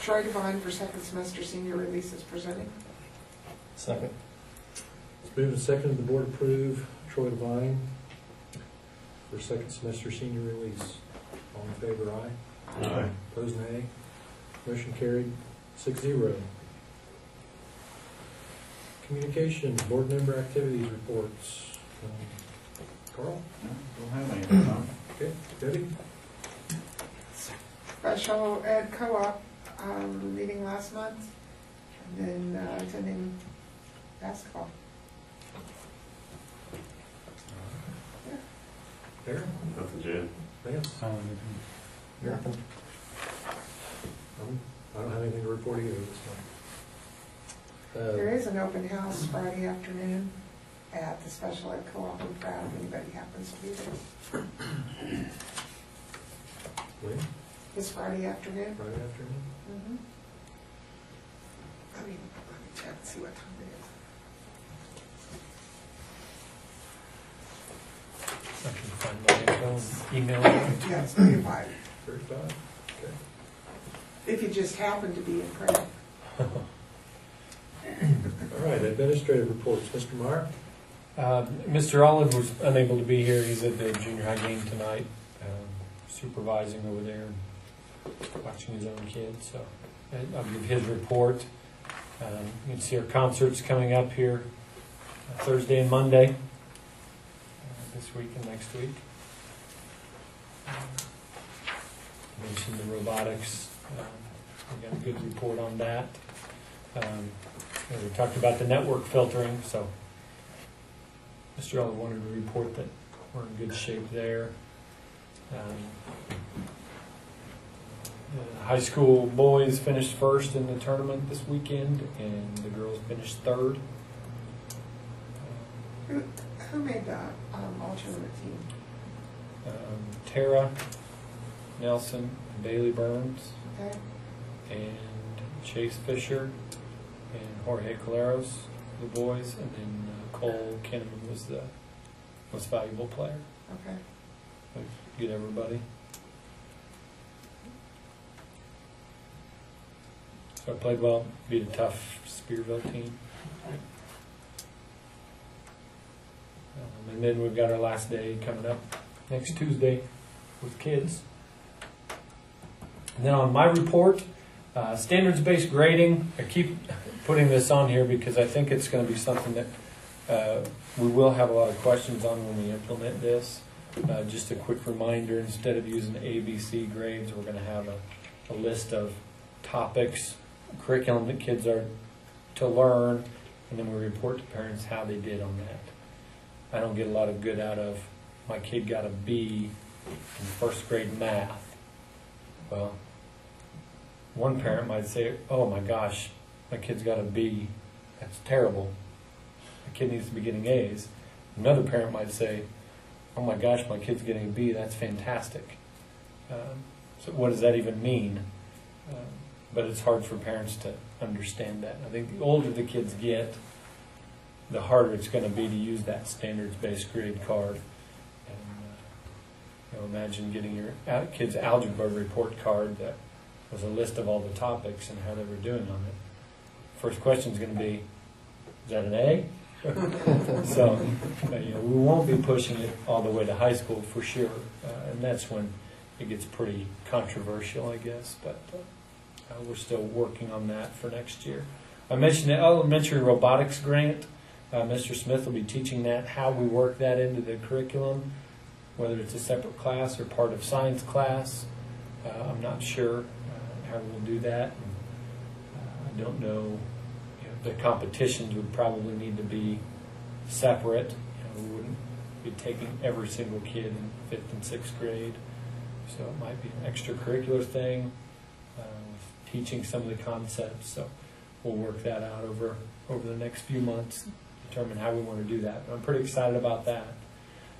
Troy Devine for second semester senior release as presented. Second. It's moved and seconded, the board approve Troy Devine for second semester senior release. All in favor, aye? Aye. Opposed, nay? Motion carried, six zero. Communications, board member activities reports. Um, Carl? Don't have anything, Okay, Debbie? Special ed co-op, um, meeting last month, and then uh, attending basketball. Darren? Nothing, Jen. Lance? Nothing. Um, I don't have anything to report either this time. Uh, There is an open house Friday afternoon at the special ed co-op in Pratt, if anybody happens to be there. When? This Friday afternoon. Friday afternoon? Mhm. Let me, let me check, and see what time it I can find my info and email it. is. Yeah, it's thirty-five, Thirty-five? Okay. if you just happen to be in Pratt. All right, administrative reports, Mr. Meyer? Uh, Mr. Olive was unable to be here. He's at the junior high game tonight, um, supervising over there, and watching his own kids. So I- I'll give his report. Um, you can see our concerts coming up here uh, Thursday and Monday, uh, this week and next week. Um, Mentioned the robotics. Um, we got a good report on that. Um, we talked about the network filtering, so Mr. Olive wanted to report that we're in good shape there. Um, the High school boys finished first in the tournament this weekend, and the girls finished third. Who, who made the, um, alternate team? Um, Tara Nelson, Bailey Burns, Okay, and Chase Fisher, and Jorge Caleros, the boys, and then uh, Cole Kinnaman was the most valuable player. okay. Get everybody. So I played well, beat a tough Spearville team. Um, and then we've got our last day coming up next Tuesday with kids. And then on my report, uh, standards-based grading. I keep putting this on here because I think it's going to be something that uh, we will have a lot of questions on when we implement this. Uh, just a quick reminder: instead of using ABC grades, we're going to have a, a list of topics, curriculum that kids are to learn, and then we report to parents how they did on that. I don't get a lot of good out of my kid got a B in first grade math. Well, one parent might say, "Oh my gosh, my kid's got a B. That's terrible. My kid needs to be getting A's." Another parent might say, "Oh my gosh, my kid's getting a B. That's fantastic." Um, so, what does that even mean? Um, but it's hard for parents to understand that. I think the older the kids get, the harder it's going to be to use that standards-based grade card. And uh, you know, imagine getting your kid's algebra report card that was a list of all the topics and how they were doing on it. First question is going to be, is that an A? so, uh, you know, we won't be pushing it all the way to high school for sure, uh, and that's when it gets pretty controversial, I guess. But uh, uh, we're still working on that for next year. I mentioned the elementary robotics grant. Uh, Mr. Smith will be teaching that, how we work that into the curriculum, whether it's a separate class or part of science class. Uh, I'm not sure uh, how we'll do that. Uh, I don't know. You know, the competitions would probably need to be separate. You know, we wouldn't be taking every single kid in fifth and sixth grade. So it might be an extracurricular thing, teaching some of the concepts. So we'll work that out over over the next few months, determine how we want to do that. I'm pretty excited about that.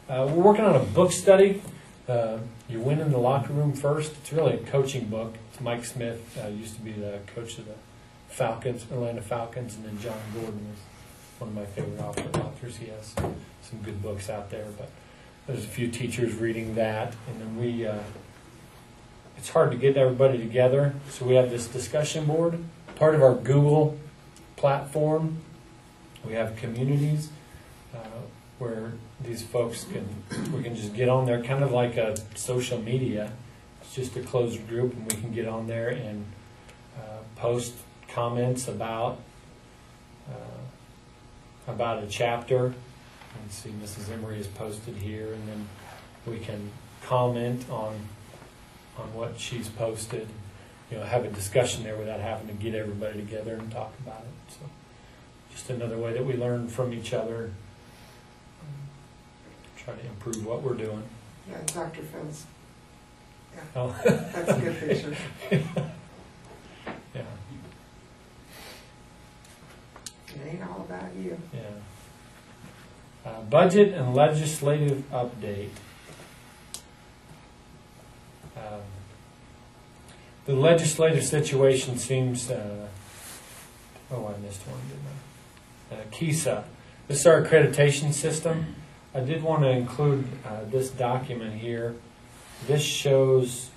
Uh, we're working on a book study. Uh, you win in the locker room first. It's really a coaching book. It's Mike Smith uh, used to be the coach of the Falcons, Atlanta Falcons, and then Jon Gordon was one of my favorite authors. He has some good books out there, but there's a few teachers reading that, and then we. It's hard to get everybody together, so we have this discussion board. Part of our Google platform, we have communities uh, where these folks can we can just get on there, kind of like a social media. It's just a closed group, and we can get on there and uh, post comments about uh, about a chapter. And see, Mrs. Emery is posted here, and then we can comment on on what she's posted. You know, have a discussion there without having to get everybody together and talk about it. So, just another way that we learn from each other, try to improve what we're doing. Yeah, Dr. Phil's. Yeah, Oh. that's a good picture. Yeah, It ain't all about you. yeah. Uh, budget and legislative update. Um, the legislative situation seems. Uh, oh, I missed one, didn't I? Uh, KESA. This is our accreditation system. I did want to include uh, this document here. This shows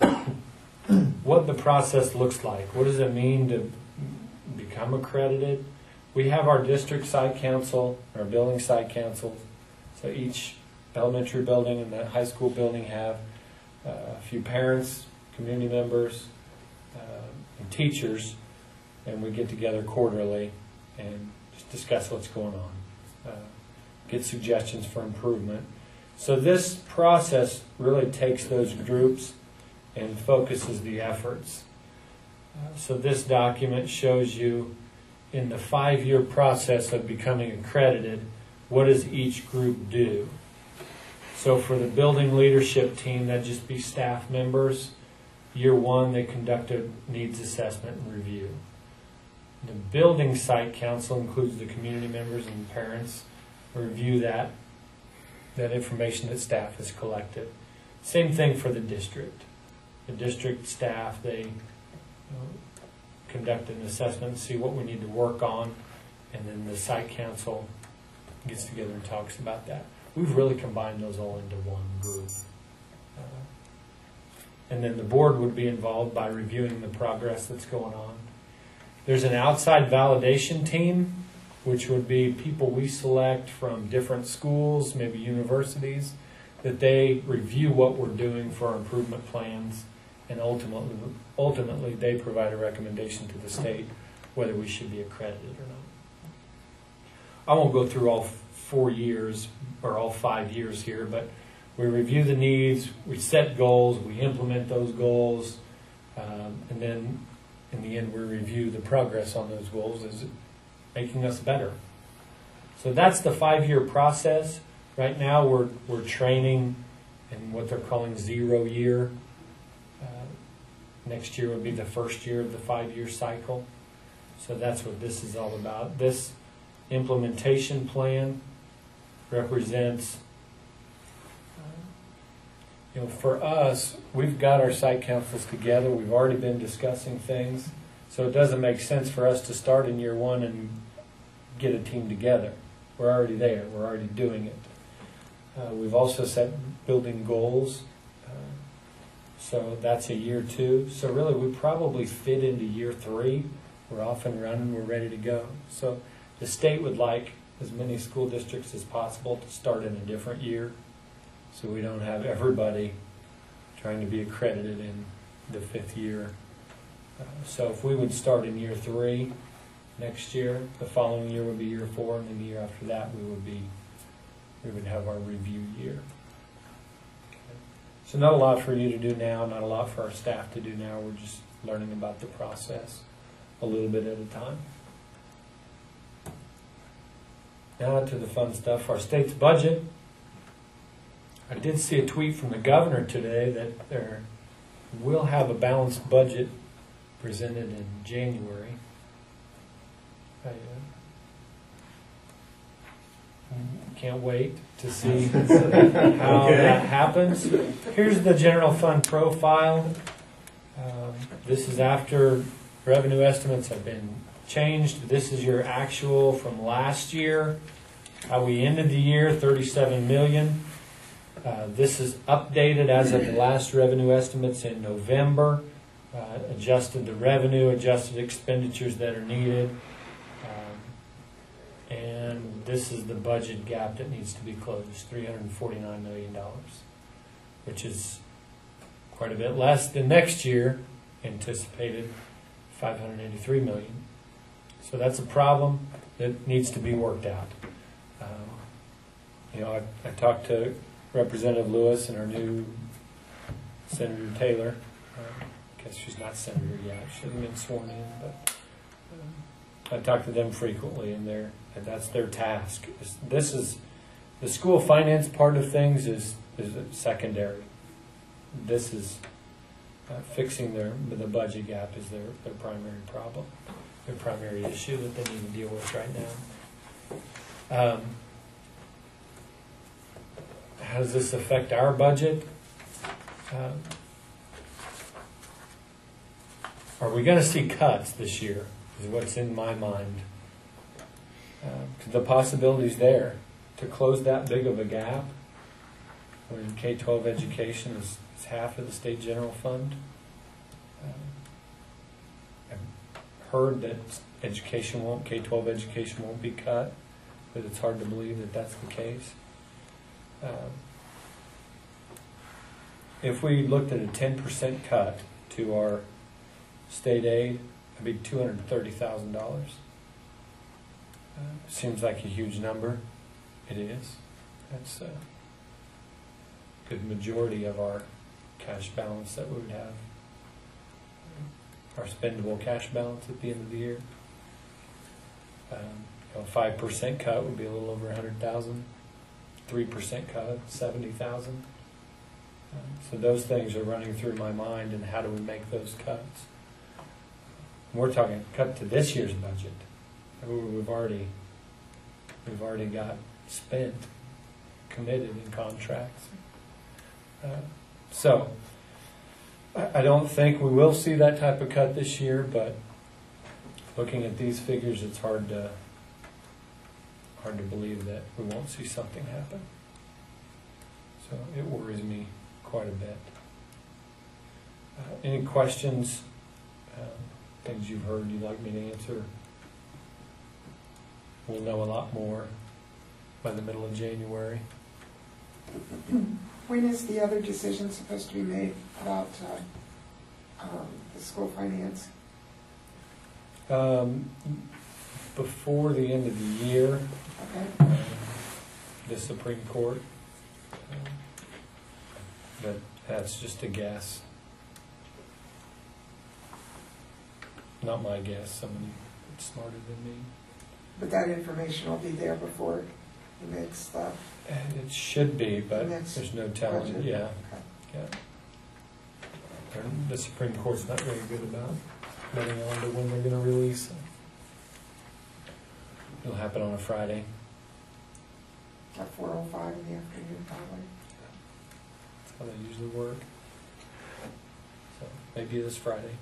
what the process looks like. What does it mean to become accredited? We have our district site council, our building site council. So each elementary building and the high school building have uh, a few parents, community members, uh, and teachers, and we get together quarterly and just discuss what's going on, uh, get suggestions for improvement. So this process really takes those groups and focuses the efforts. Uh, so this document shows you in the five-year process of becoming accredited, what does each group do? So for the building leadership team, that'd just be staff members. Year one, they conduct a needs assessment and review. The building site council includes the community members and parents. Review that, that information that staff has collected. Same thing for the district. The district staff, they you know, conduct an assessment see what we need to work on, and then the site council gets together and talks about that. We've really combined those all into one group. Uh, and then the board would be involved by reviewing the progress that's going on. There's an outside validation team, which would be people we select from different schools, maybe universities, that they review what we're doing for our improvement plans, and ultimately, ultimately they provide a recommendation to the state whether we should be accredited or not. I won't go through all four years or all five years here, but we review the needs, we set goals, we implement those goals, um, and then in the end we review the progress on those goals. Is it making us better? So that's the five-year process. Right now we're we're training in what they're calling zero year. Uh, next year would be the first year of the five-year cycle. So that's what this is all about. This implementation plan represents you know, for us, we've got our site councils together, we've already been discussing things, so it doesn't make sense for us to start in year one and get a team together. We're already there, we're already doing it. Uh, we've also set building goals, uh, so that's a year two. So really, we probably fit into year three. We're off and running, we're ready to go. So the state would like as many school districts as possible to start in a different year, so we don't have everybody trying to be accredited in the fifth year. Uh, So if we would start in year three next year, the following year would be year four, and then the year after that, we would be, we would have our review year. So not a lot for you to do now, not a lot for our staff to do now, we're just learning about the process a little bit at a time. Now to the fun stuff, our state's budget. I did see a tweet from the governor today that there will have a balanced budget presented in January. I, uh, Can't wait to see how that happens. Here's the general fund profile. Um, This is after revenue estimates have been changed. This is your actual from last year. How we ended the year, thirty-seven million. Uh, This is updated as of the last revenue estimates in November. Uh, Adjusted the revenue, adjusted expenditures that are needed. Um, And this is the budget gap that needs to be closed, three hundred and forty-nine million dollars, which is quite a bit less than next year, anticipated five hundred and eighty-three million. So that's a problem that needs to be worked out. Um, You know, I, I talked to Representative Lewis and our new Senator Taylor. Uh, Guess she's not senator yet, she hasn't been sworn in, but um, I talk to them frequently, and they're, and that's their task. Is- This is, the school finance part of things is, is secondary. This is, uh, fixing their, the budget gap is their, their primary problem, their primary issue that they need to deal with right now. Um, How does this affect our budget? Um, Are we gonna see cuts this year, is what's in my mind. Uh, The possibility's there to close that big of a gap, when K-12 education is, is half of the state general fund. I've heard that education won't, K-12 education won't be cut, but it's hard to believe that that's the case. Um, If we looked at a ten percent cut to our state aid, that'd be two hundred and thirty thousand dollars. Uh, Seems like a huge number. It is. That's a good majority of our cash balance that we would have. Our spendable cash balance at the end of the year. Um, you know, five percent cut would be a little over a hundred thousand. Three percent cut, seventy thousand. Um, So those things are running through my mind, and how do we make those cuts? We're talking cut to this year's budget. We've already, we've already got spent, committed in contracts. Uh, So, I, don't think we will see that type of cut this year, but looking at these figures, it's hard to, hard to believe that we won't see something happen. So it worries me quite a bit. Uh, Any questions, um, things you've heard you'd like me to answer? We'll know a lot more by the middle of January. When is the other decision supposed to be made about uh, um, the school finance? Um, Before the end of the year, Okay. um, the Supreme Court, um, but that's just a guess. Not my guess, somebody smarter than me. But that information will be there before he makes And it should be, but there's no telling, budget. yeah, yeah. And The Supreme Court's not very good about letting on to when they're gonna release. it. It'll happen on a Friday. at four oh five in the afternoon, probably. how they usually work. So maybe this Friday.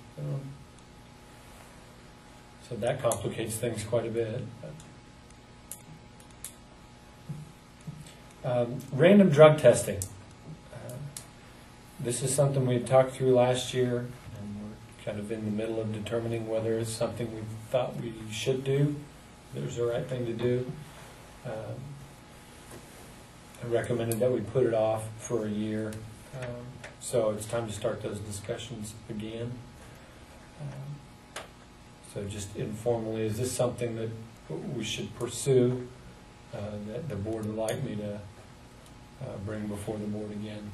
So that complicates things quite a bit. Um, Random drug testing. Uh, This is something we talked through last year, and we're kind of in the middle of determining whether it's something we thought we should do, was the right thing to do. Um, I recommended that we put it off for a year, um, so it's time to start those discussions again. Um, So just informally, is this something that we should pursue, uh, that the board would like me to uh, bring before the board again?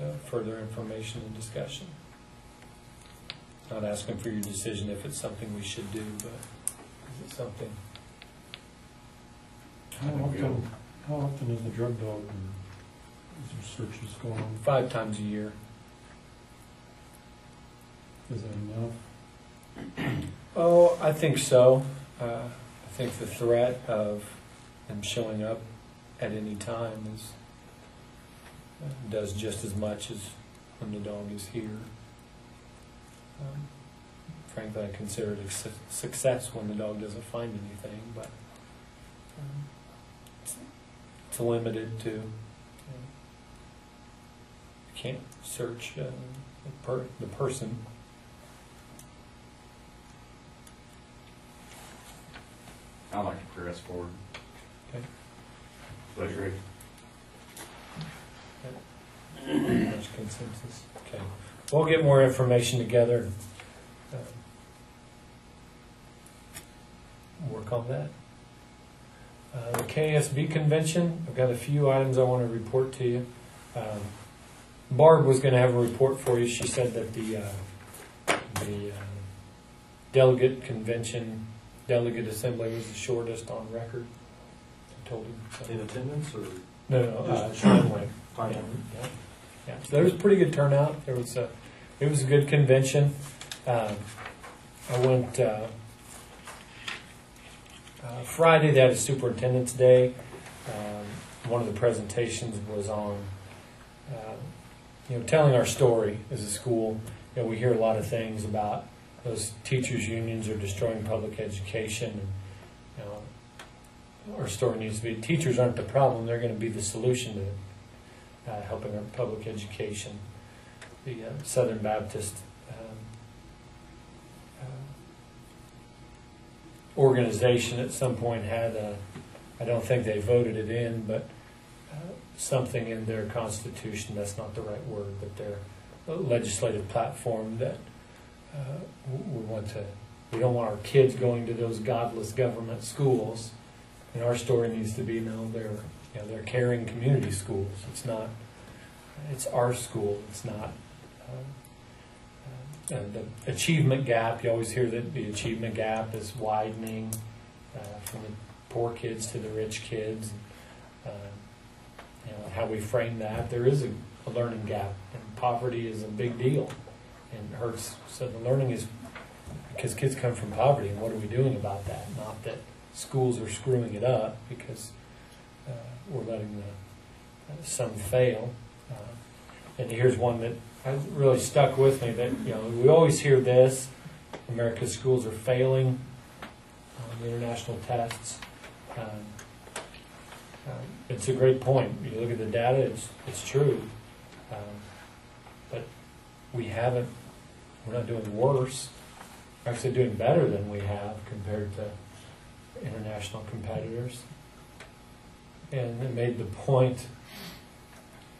uh, Further information and discussion. Not asking for your decision if it's something we should do, but is it something? How often, how often is the drug dog, and is there searches going on? Five times a year. Is that enough? Oh, I think so. Uh, I think the threat of them showing up at any time is, does just as much as when the dog is here. Um, Frankly, I consider it a su- success when the dog doesn't find anything, but um, it's- it's limited to, you know, you can't search uh, the per- the person. I'd like to progress forward. Okay. Agree. Consensus. Okay. We'll get more information together. uh, Work on that. Uh, The KSB convention, I've got a few items I want to report to you. Um, Barb was going to have a report for you. She said that the, uh, the uh, delegate convention, delegate assembly was the shortest on record. I told him. so. In attendance or? No, no, uh, Just- timely. Timely. Yeah, Yeah, so there was a pretty good turnout. There was a, it was a good convention. Um, I went, uh, uh, Friday, they had a superintendent's day. Um, one of the presentations was on, uh, you know, telling our story as a school. You know, we hear a lot of things about those teachers' unions are destroying public education. You know, our story needs to be teachers aren't the problem; they're going to be the solution to uh, helping our public education. The uh, Southern Baptist um, uh, organization at some point had a, I don't think they voted it in, but uh, something in their constitution, that's not the right word, but their legislative platform that uh, we want to, we don't want our kids going to those godless government schools. And our story needs to be, no, they're, you know, they're caring community schools. It's not, it's our school. It's not, um, uh, the achievement gap, you always hear that the achievement gap is widening uh, from the poor kids to the rich kids. Uh, you know, how we frame that, there is a, a learning gap, and poverty is a big deal and hurts. So the learning is because kids come from poverty, and what are we doing about that? Not that schools are screwing it up because uh, we're letting the, uh, some fail. Uh, and here's one that really stuck with me that, you know, we always hear this America's schools are failing on the international tests. Um, um, it's a great point. You look at the data, it's, it's true. Um, but we haven't, we're not doing worse. We're actually doing better than we have compared to international competitors. And it made the point,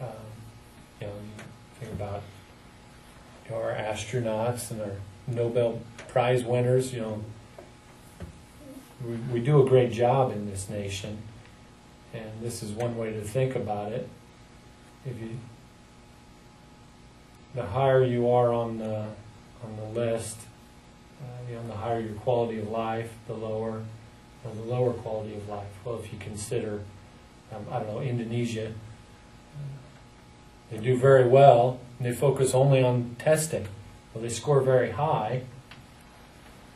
um, you know, think about you know, our astronauts and our Nobel Prize winners, you know, we, we do a great job in this nation. And this is one way to think about it. If you, the higher you are on the, on the list, uh, you know, the higher your quality of life, the lower, the lower quality of life. Well, if you consider, um, I don't know, Indonesia, they do very well, and they focus only on testing. Well, they score very high,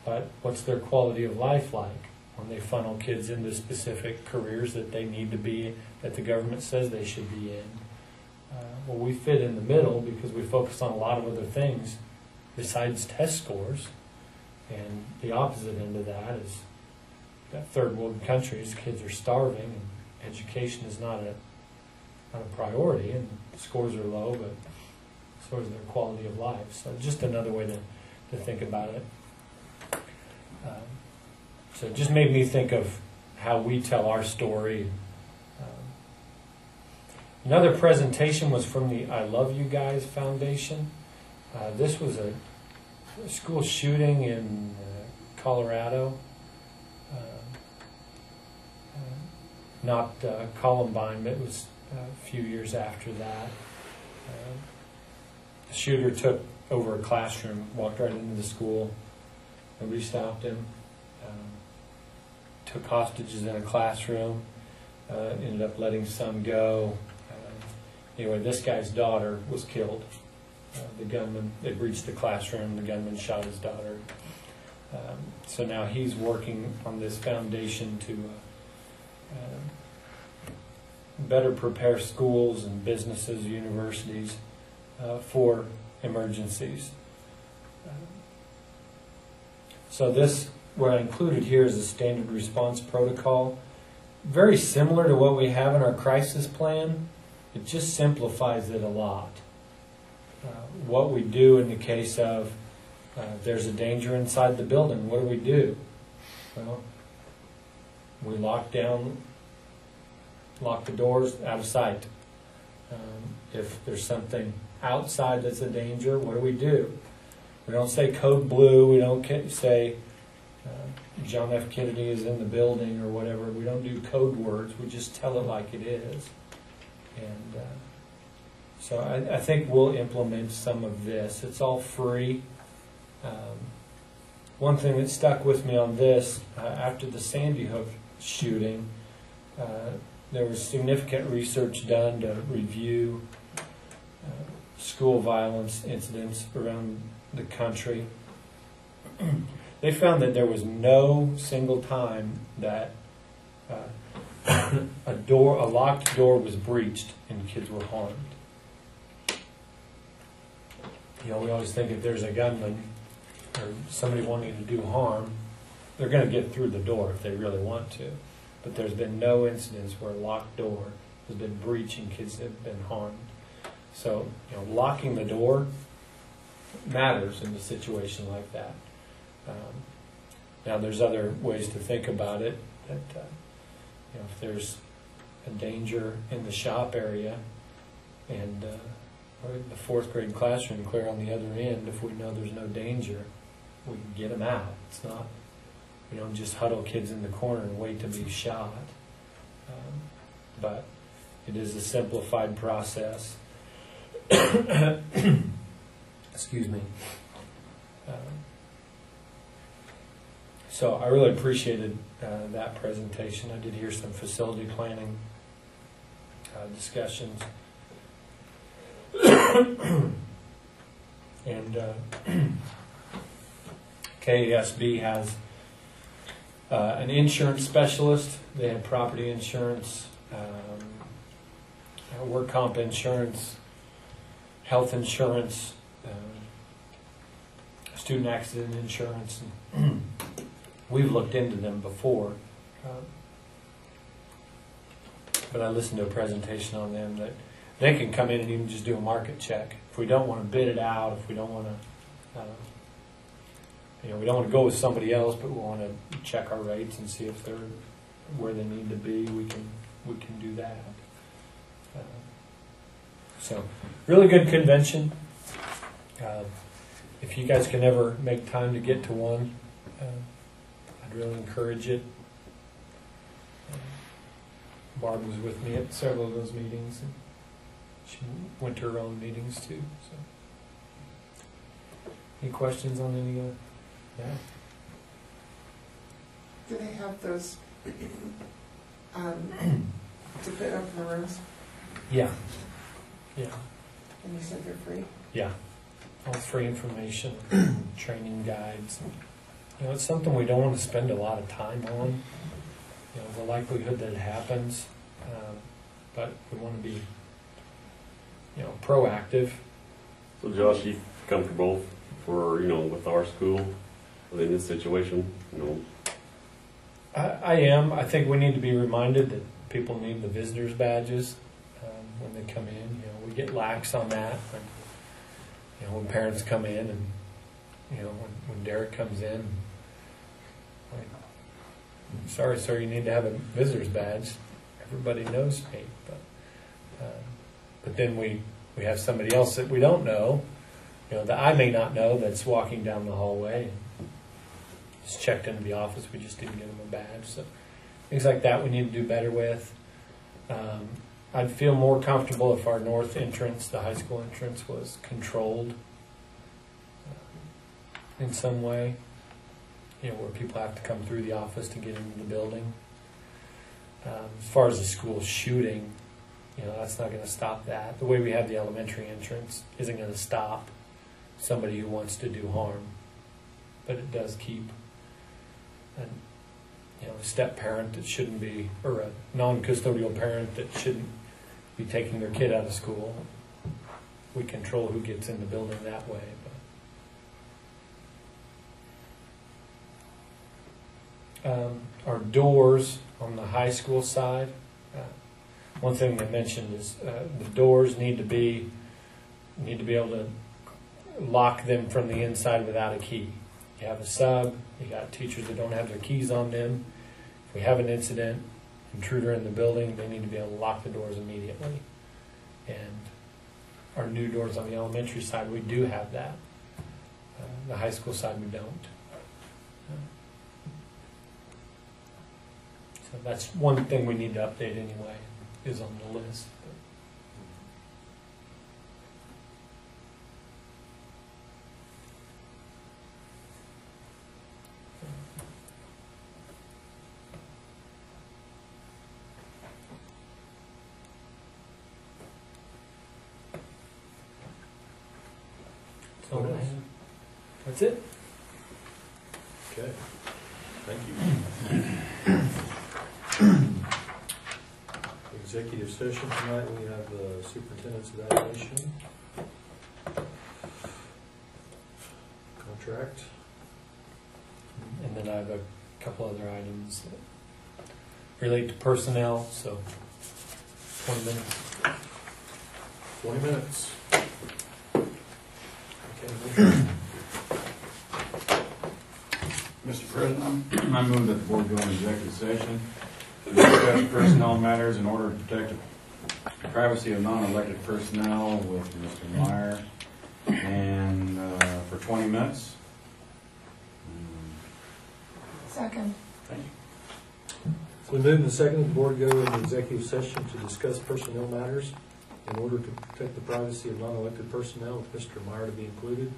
but what's their quality of life like when they funnel kids into specific careers that they need to be, that the government says they should be in? Uh, well, we fit in the middle because we focus on a lot of other things besides test scores. And the opposite end of that is that third world countries, kids are starving and education is not a, not a priority and scores are low, but so is their quality of life. So just another way to, to think about it. Um, so it just made me think of how we tell our story. Um, another presentation was from the I Love You Guys Foundation. Uh, this was a, school shooting in uh, Colorado. Uh, uh, not uh, Columbine, but it was a few years after that. Uh, the shooter took over a classroom, walked right into the school. Nobody stopped him. Um, took hostages in a classroom. Uh, ended up letting some go. Uh, anyway, this guy's daughter was killed. Uh, the gunman, they breached the classroom. The gunman shot his daughter. Um, so now he's working on this foundation to uh, uh, better prepare schools and businesses, universities uh, for emergencies. So this, what I included here is a standard response protocol, very similar to what we have in our crisis plan. It just simplifies it a lot. Uh, what we do in the case of uh, there's a danger inside the building, what do we do? Well, we lock down, lock the doors out of sight. Um, if there's something outside that's a danger, what do we do? We don't say code blue. We don't ca- say uh, John F. Kennedy is in the building or whatever. We don't do code words. We just tell it like it is. And uh, so I, I think we'll implement some of this. It's all free. Um, one thing that stuck with me on this uh, after the Sandy Hook shooting, uh, there was significant research done to review uh, school violence incidents around the country. they found that there was no single time that uh, a door, a locked door, was breached and kids were harmed. You know, we always think if there's a gunman or somebody wanting to do harm, they're going to get through the door if they really want to. But there's been no incidents where a locked door has been breached and kids have been harmed. So, you know, locking the door matters in a situation like that. Um, now, there's other ways to think about it. That uh, you know, if there's a danger in the shop area, and uh, or the fourth grade classroom clear on the other end, if we know there's no danger, we can get them out. It's not we don't just huddle kids in the corner and wait to be shot. Um, but it is a simplified process. Excuse me. Um, so I really appreciated uh, that presentation. I did hear some facility planning uh, discussions. and uh, KASB has uh, an insurance specialist. They have property insurance, um, uh, work comp insurance, health insurance, um, student accident insurance. We've looked into them before. Um, but I listened to a presentation on them that they can come in and even just do a market check. If we don't want to bid it out, if we don't want to, uh, you know, we don't want to go with somebody else, but we want to check our rates and see if they're where they need to be. We can we can do that. Uh, so, really good convention. Uh, if you guys can ever make time to get to one, uh, I'd really encourage it. Uh, Barb was with me at several of those meetings, and she went to her own meetings too. So, any questions on any of that? Do they have those, um, to put up in the rooms? Yeah. Yeah. And you said they're free? Yeah. All free information, training guides. You know, it's something we don't want to spend a lot of time on. You know, the likelihood that it happens, um, but we want to be you know, proactive. So Josh, you comfortable for, you know, with our school, in this situation, you know? I, I am. I think we need to be reminded that people need the visitors badges um, when they come in. You know, we get lax on that. When, you know, when parents come in and you know when, when Derek comes in, like, sorry, sir, you need to have a visitor's badge. Everybody knows me, but uh, but then we we have somebody else that we don't know, you know, that I may not know that's walking down the hallway. Just checked into the office. We just didn't give them a badge. So things like that we need to do better with. Um, I'd feel more comfortable if our north entrance, the high school entrance, was controlled uh, in some way. You know, where people have to come through the office to get into the building. Um, as far as the school shooting, you know, that's not going to stop that. The way we have the elementary entrance isn't going to stop somebody who wants to do harm, but it does keep an you know, a step parent that shouldn't be, or a non-custodial parent that shouldn't be taking their kid out of school. We control who gets in the building that way. But. Um, our doors on the high school side, uh, one thing they mentioned is uh, the doors need to be need to be able to lock them from the inside without a key. You have a sub, you got teachers that don't have their keys on them. If we have an incident, intruder in the building, they need to be able to lock the doors immediately. And our new doors on the elementary side, we do have that. Uh, the high school side, we don't. So that's one thing we need to update anyway, is on the list. So that's it. Okay, thank you. Executive session tonight, we have the superintendent's evaluation. Contract. And then I have a couple other items that relate to personnel, so twenty minutes. Twenty minutes. Okay, motion. Mr. President, I move that the board go into executive session to discuss personnel matters in order to protect the privacy of non-elected personnel with Mr. Meyer, and uh, for 20 minutes. Second. Thank you. So we moved and seconded, the board go into executive session to discuss personnel matters in order to protect the privacy of non-elected personnel, with Mr. Meyer to be included.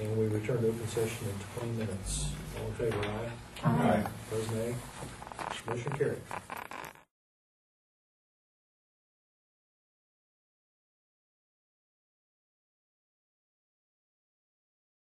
And we return to open session in twenty minutes. All in favor, aye? Aye. Opposed, nay? Motion carried.